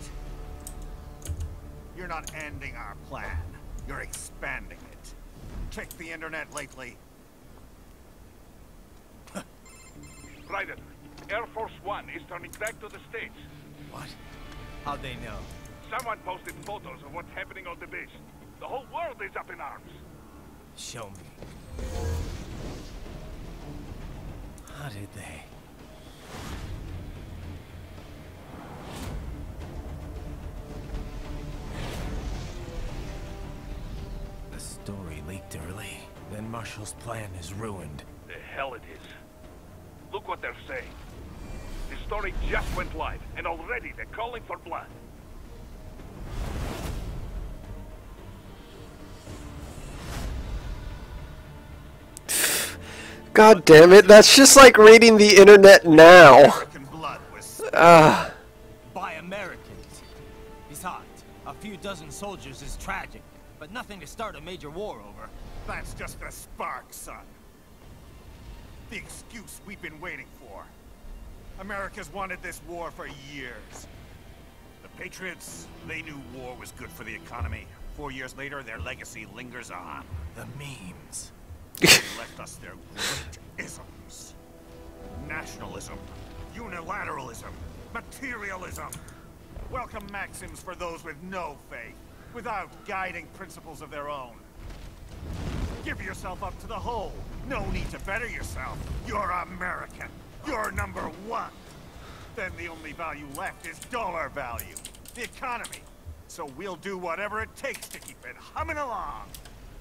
You're not ending our plan. You're expanding it. Check the internet lately. Raiden, Air Force One is turning back to the States. What? How'd they know? Someone posted photos of what's happening on the base. The whole world is up in arms. Show me. How did they? The story leaked early. Then Marshal's plan is ruined. The hell it is. Look what they're saying. The story just went live, and already they're calling for blood. God damn it, that's just like reading the internet now. Ah. By Americans. Besides, a few dozen soldiers is tragic, but nothing to start a major war over. That's just a spark, son. The excuse we've been waiting for. America's wanted this war for years. The Patriots, they knew war was good for the economy. Four years later, their legacy lingers on. The memes. Left us their great isms. Nationalism, unilateralism, materialism. Welcome maxims for those with no faith, without guiding principles of their own. Give yourself up to the whole. No need to better yourself. You're American. You're number one. Then the only value left is dollar value. The economy. So we'll do whatever it takes to keep it humming along.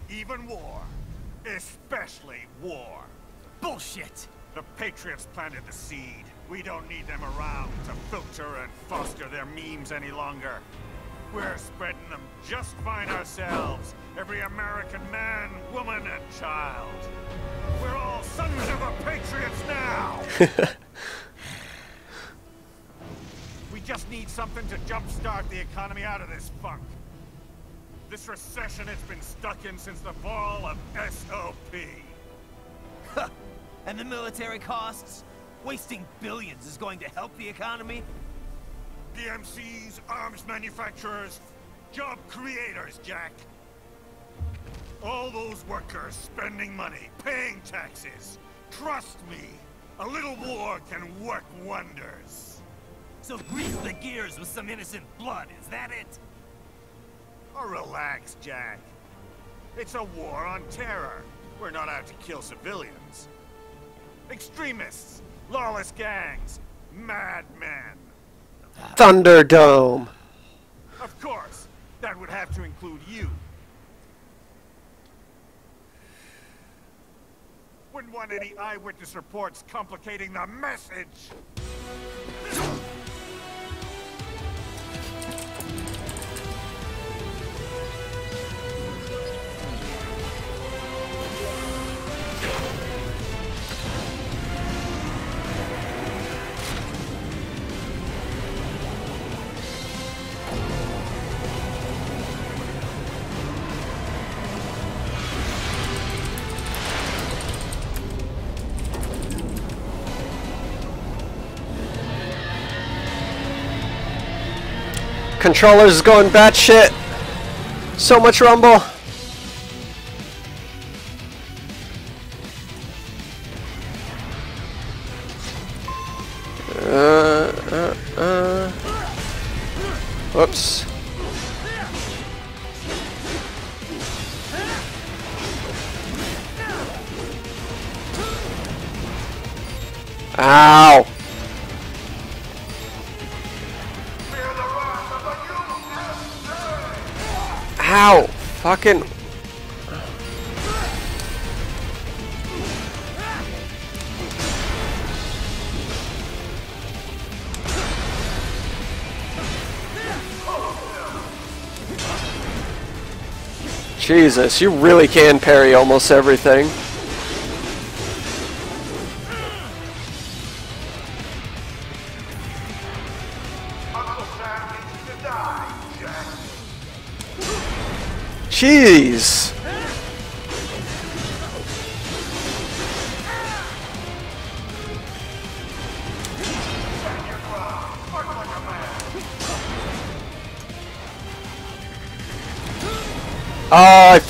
Even war. Especially war. Bullshit! The Patriots planted the seed. We don't need them around to filter and foster their memes any longer. We're spreading them just fine ourselves. Every American man, woman, and child. We're all sons of the Patriots now! we just need something to jumpstart the economy out of this funk. This recession it's been stuck in since the fall of SOP. and the military costs? Wasting billions is going to help the economy? PMCs, arms manufacturers, job creators, Jack. All those workers spending money, paying taxes. Trust me, a little war can work wonders. So grease the gears with some innocent blood, is that it? Oh, relax, Jack. It's a war on terror. We're not out to kill civilians. Extremists, lawless gangs, madmen. Thunderdome. Of course, that would have to include you. Wouldn't want any eyewitness reports complicating the message. Controller's going batshit. So much rumble. Jesus, you really can parry almost everything.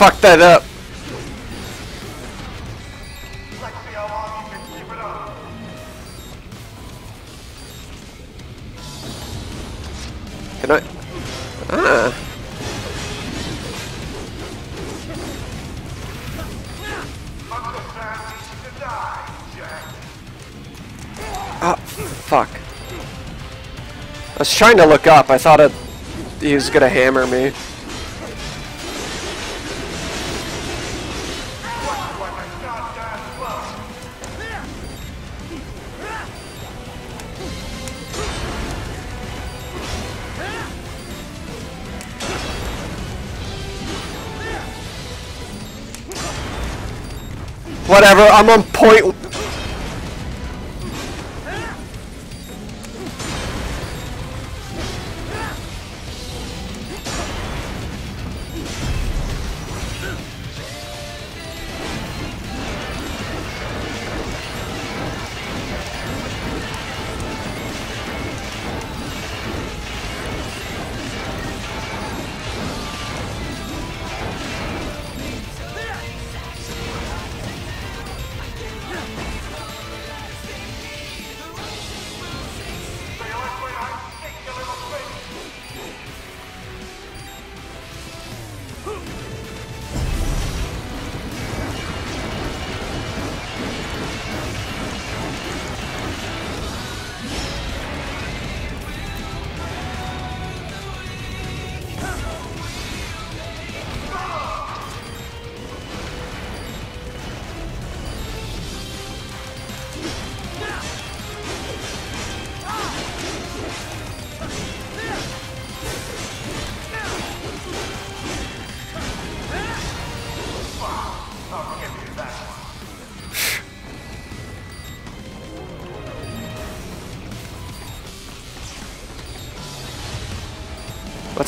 Fucked that up. Can I? Ah. Oh, fuck. I was trying to look up. I thought it, he was gonna hammer me. Whatever, I'm on point.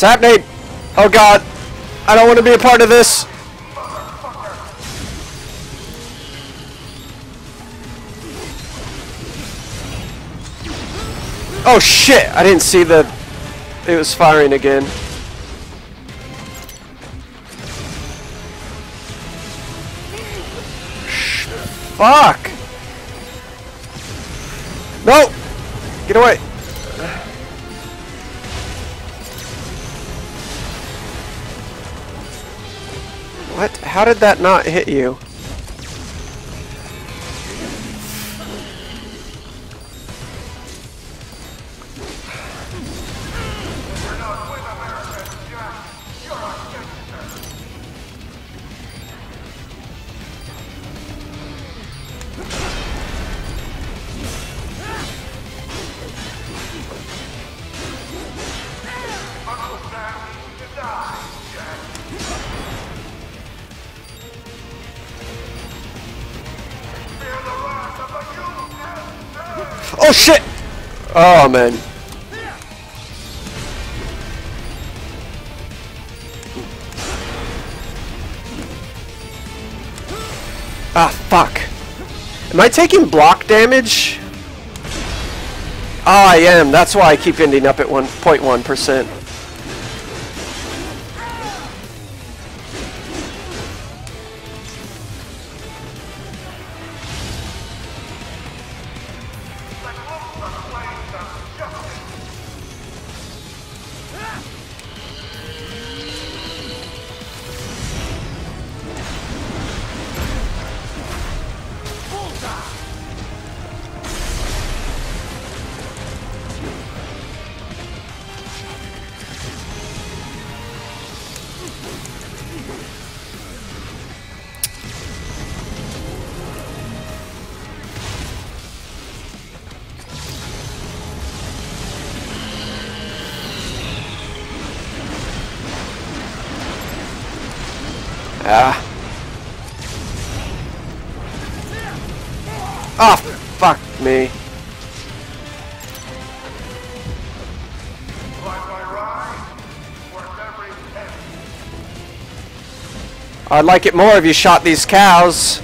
Happening? Oh god. I don't want to be a part of this. Oh shit! I didn't see the... It was firing again. Fuck! No! Get away! How did that not hit you? Oh man. Ah, fuck. Am I taking block damage? Oh, I am. That's why I keep ending up at 1.1%. I'd like it more if you shot these cows.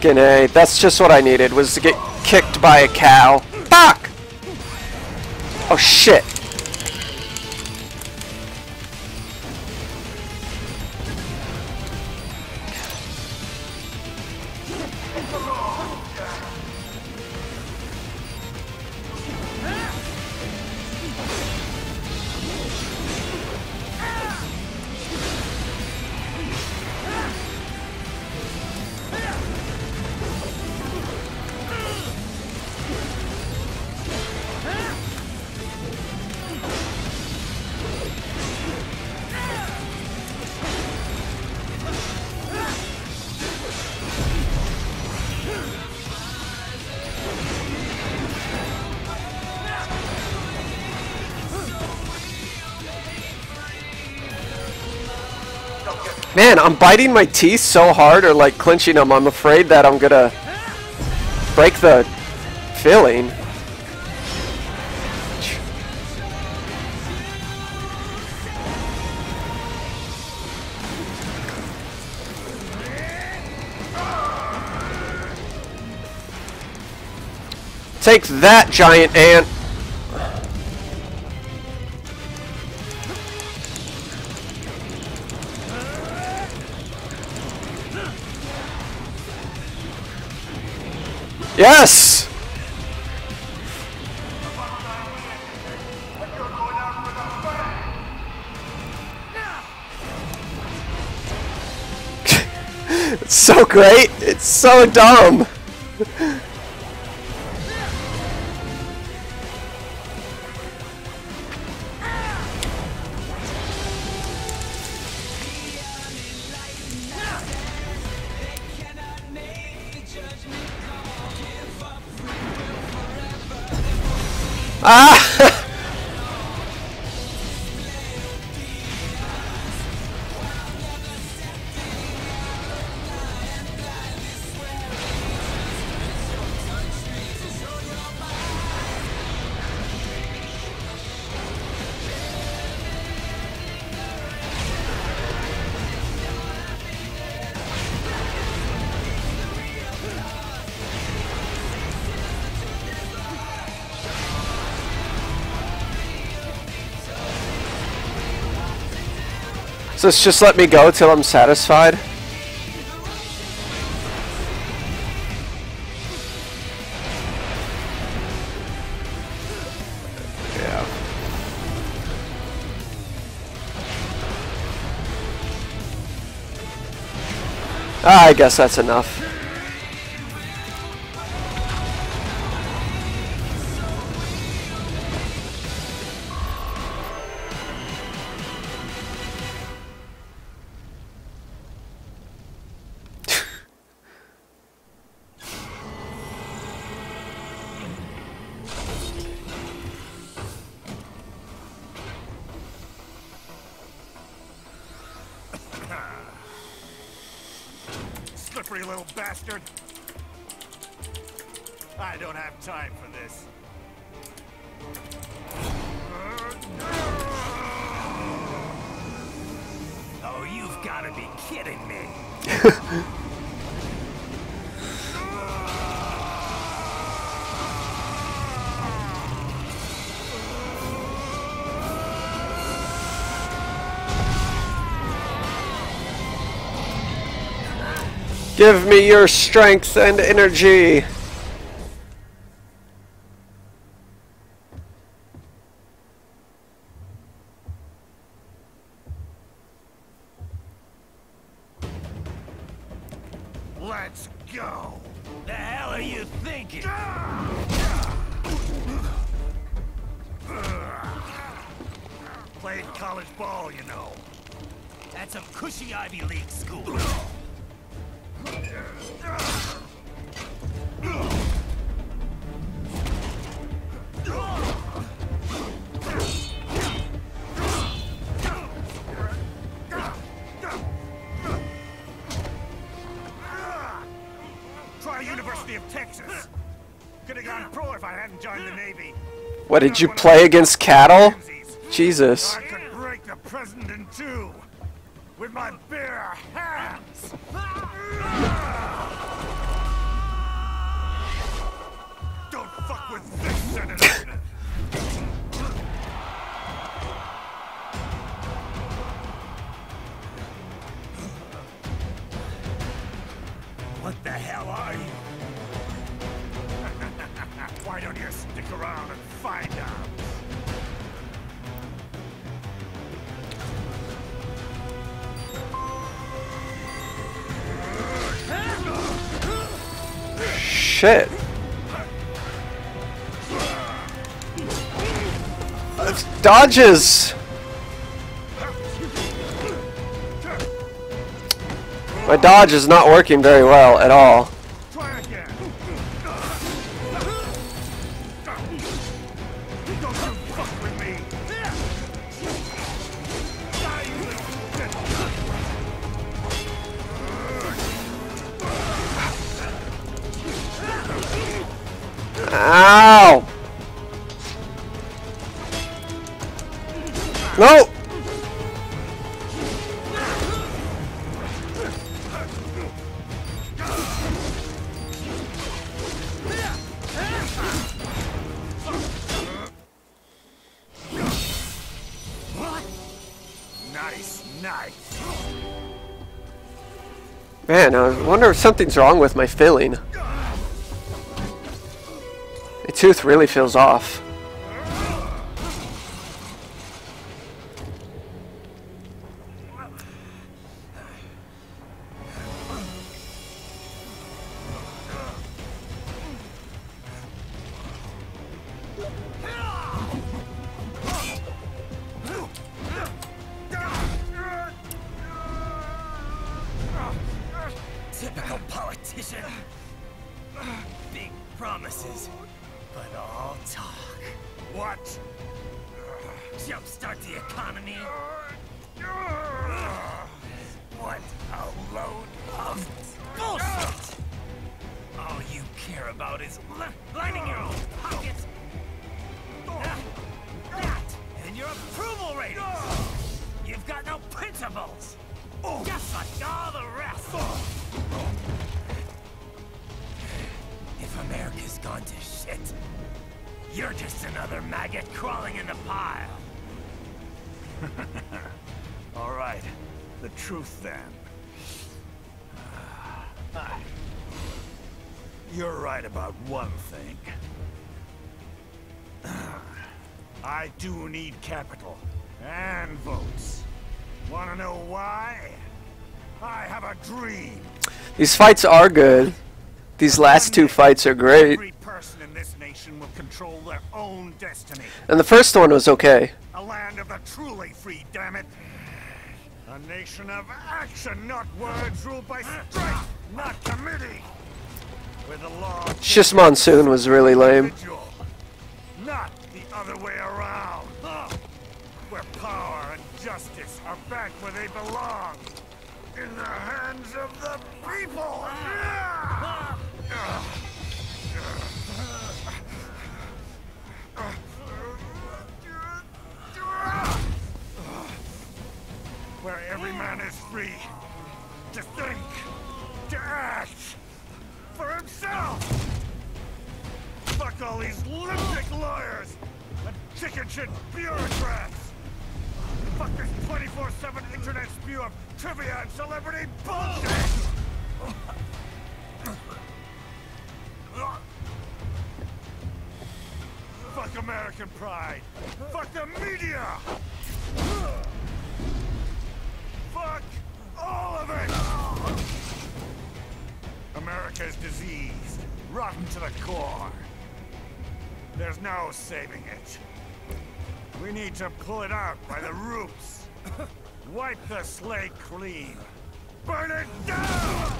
Fucking A. That's just what I needed, was to get kicked by a cow. Fuck! Oh, shit. Man, I'm biting my teeth so hard or like clenching them, I'm afraid that I'm gonna break the filling. Take that, giant ant! Yes! it's so great. It's so dumb. So it's just let me go till I'm satisfied? Ah, I guess that's enough. your strength and energy. Let's go. The hell are you thinking? Played college ball, you know. At some cushy Ivy League school. What did you play against cattle? Jesus. Shit. Dodges! My dodge is not working very well at all. Something's wrong with my filling. My tooth really feels off. These fights are good. These last two fights are great. Every person in this nation will control their own destiny. And the first one was okay. A land of the truly free, damn it. A nation of action, not words, ruled by strength, not committee. Where the law It's just Monsoon was really lame. not the other way around. Where power and justice are back where they belong. In the hands of the people. Where every man is free to think, to act for himself. Fuck all these lipstick lawyers and chicken shit bureaucrats. Fuck this 24-7 internet spew of trivia and celebrity bullshit! Fuck American pride! Fuck the media! Fuck all of it! America's diseased, rotten to the core. There's no saving it. We need to pull it out by the roots. Wipe the slate clean. Burn it down!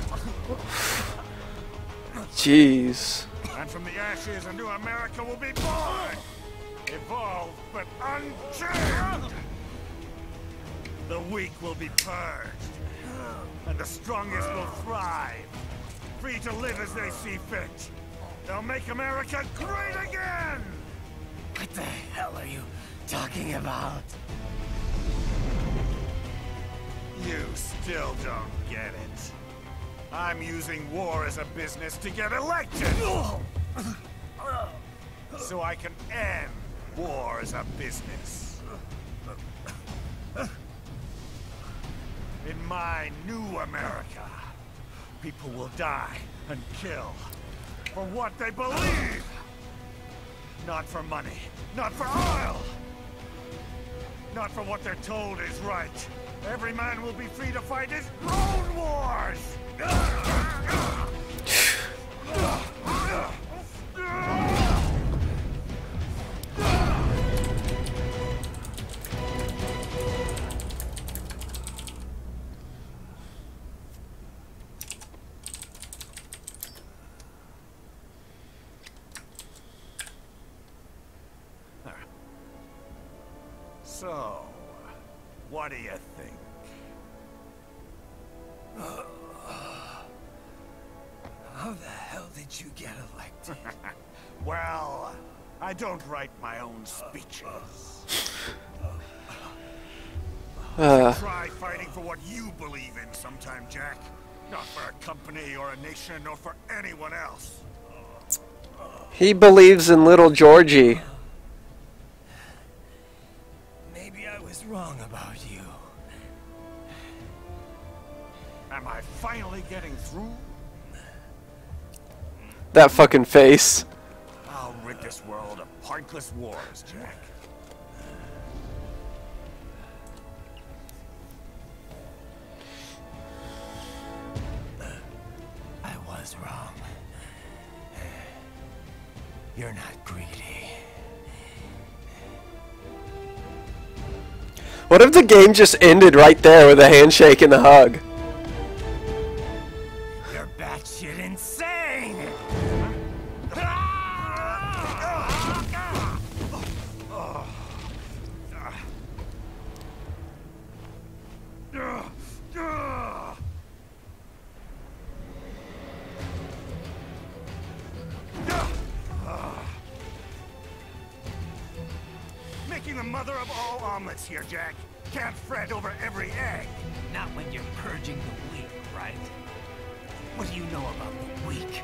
Jeez. And from the ashes, a new America will be born! Evolved, but unchained! The weak will be purged. And the strongest will thrive. Free to live as they see fit. They'll make America great again! What the hell are you talking about? You still don't get it. I'm using war as a business to get elected! So I can end war as a business. In my new America, people will die and kill for what they believe! Not for money, not for oil! Not for what they're told is right. Every man will be free to fight his own wars! What do you think? How the hell did you get elected? well, I don't write my own speeches. Uh, Try fighting for what you believe in sometime, Jack. Not for a company or a nation or for anyone else. he believes in little Georgie. Maybe I was wrong about you. I finally getting through? That fucking face. I'll rid this world of pointless wars, Jack. I was wrong. You're not greedy. What if the game just ended right there with a handshake and a hug? Omelets here, Jack. Can't fret over every egg. Not when you're purging the weak, right? What do you know about the weak?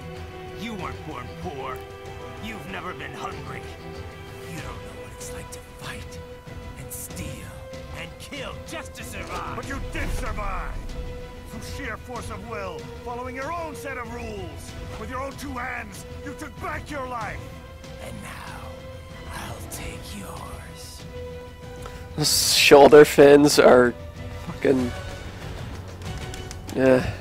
You weren't born poor. You've never been hungry. You don't know what it's like to fight and steal and kill just to survive. But you did survive! Through sheer force of will, following your own set of rules. With your own two hands, you took back your life. And now, I'll take yours. Those shoulder fins are fucking. Yeah.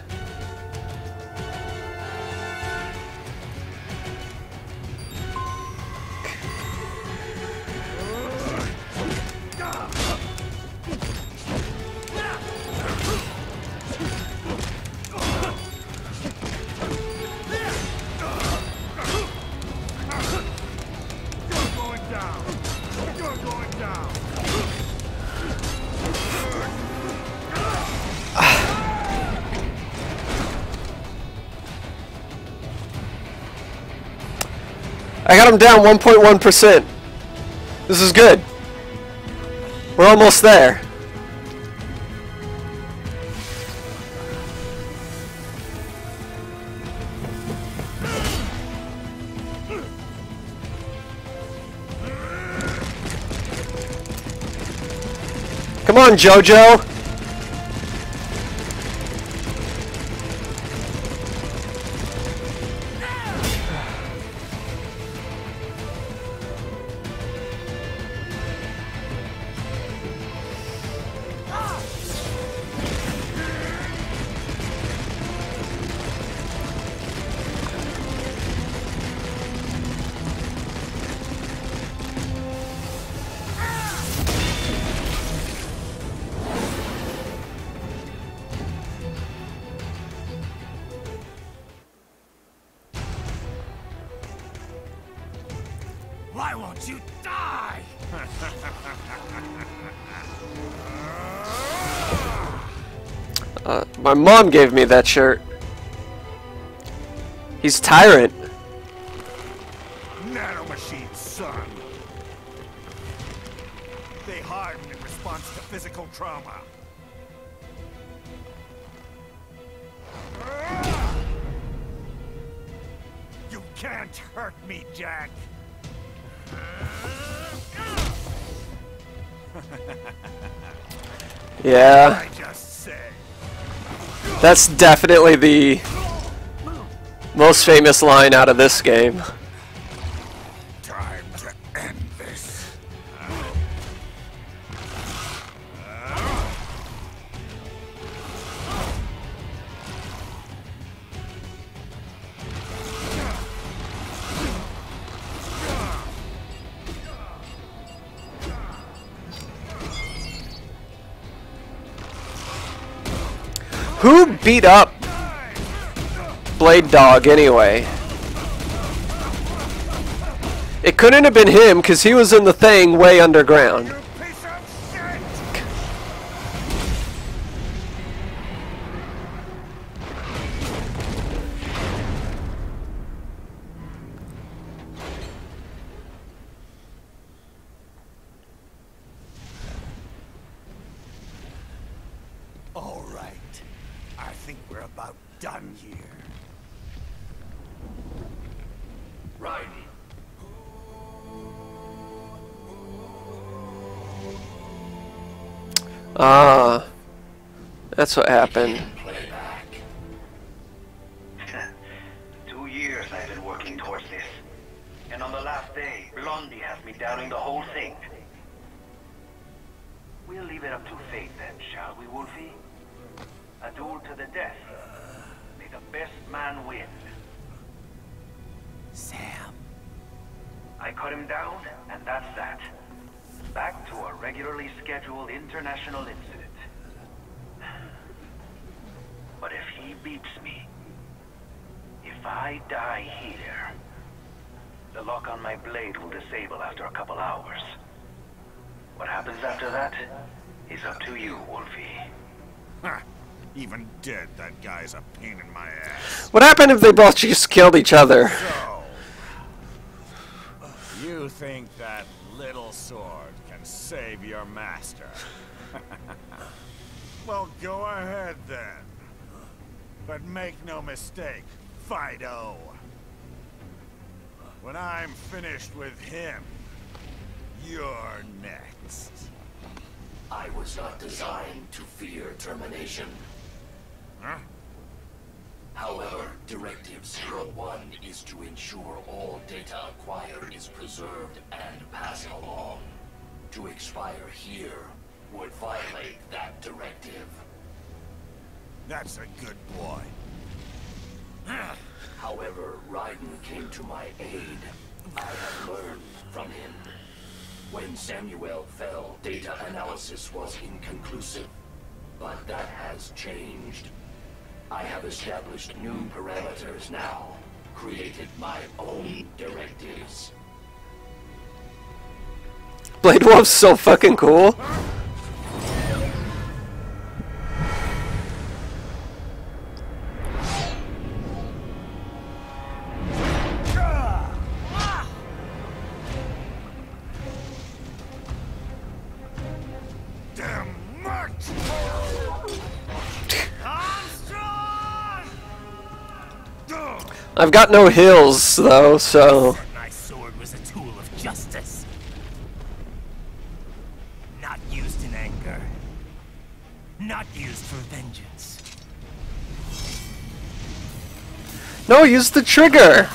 Down 1.1%. This is good. We're almost there. Come on, Jojo. Mom gave me that shirt. He's Tyrant. That's definitely the most famous line out of this game. Who beat up Blade Dog anyway? It couldn't have been him because he was in the thing way underground. Ah, that's what happened. What happened if they both just killed each other? So, you think that little sword can save your master? well, go ahead then. But make no mistake, Fido. When I'm finished with him, you're next. I was not designed to fear termination. Huh? However, Directive 01 is to ensure all data acquired is preserved and passed along. To expire here would violate that directive. That's a good boy. However, Raiden came to my aid. I have learned from him. When Samuel fell, data analysis was inconclusive. But that has changed. I have established new parameters now. Created my own directives. Blade Wolf's so fucking cool. I've got no hills though, so My sword was a tool of justice. Not used in anger. Not used for vengeance. no, use the trigger.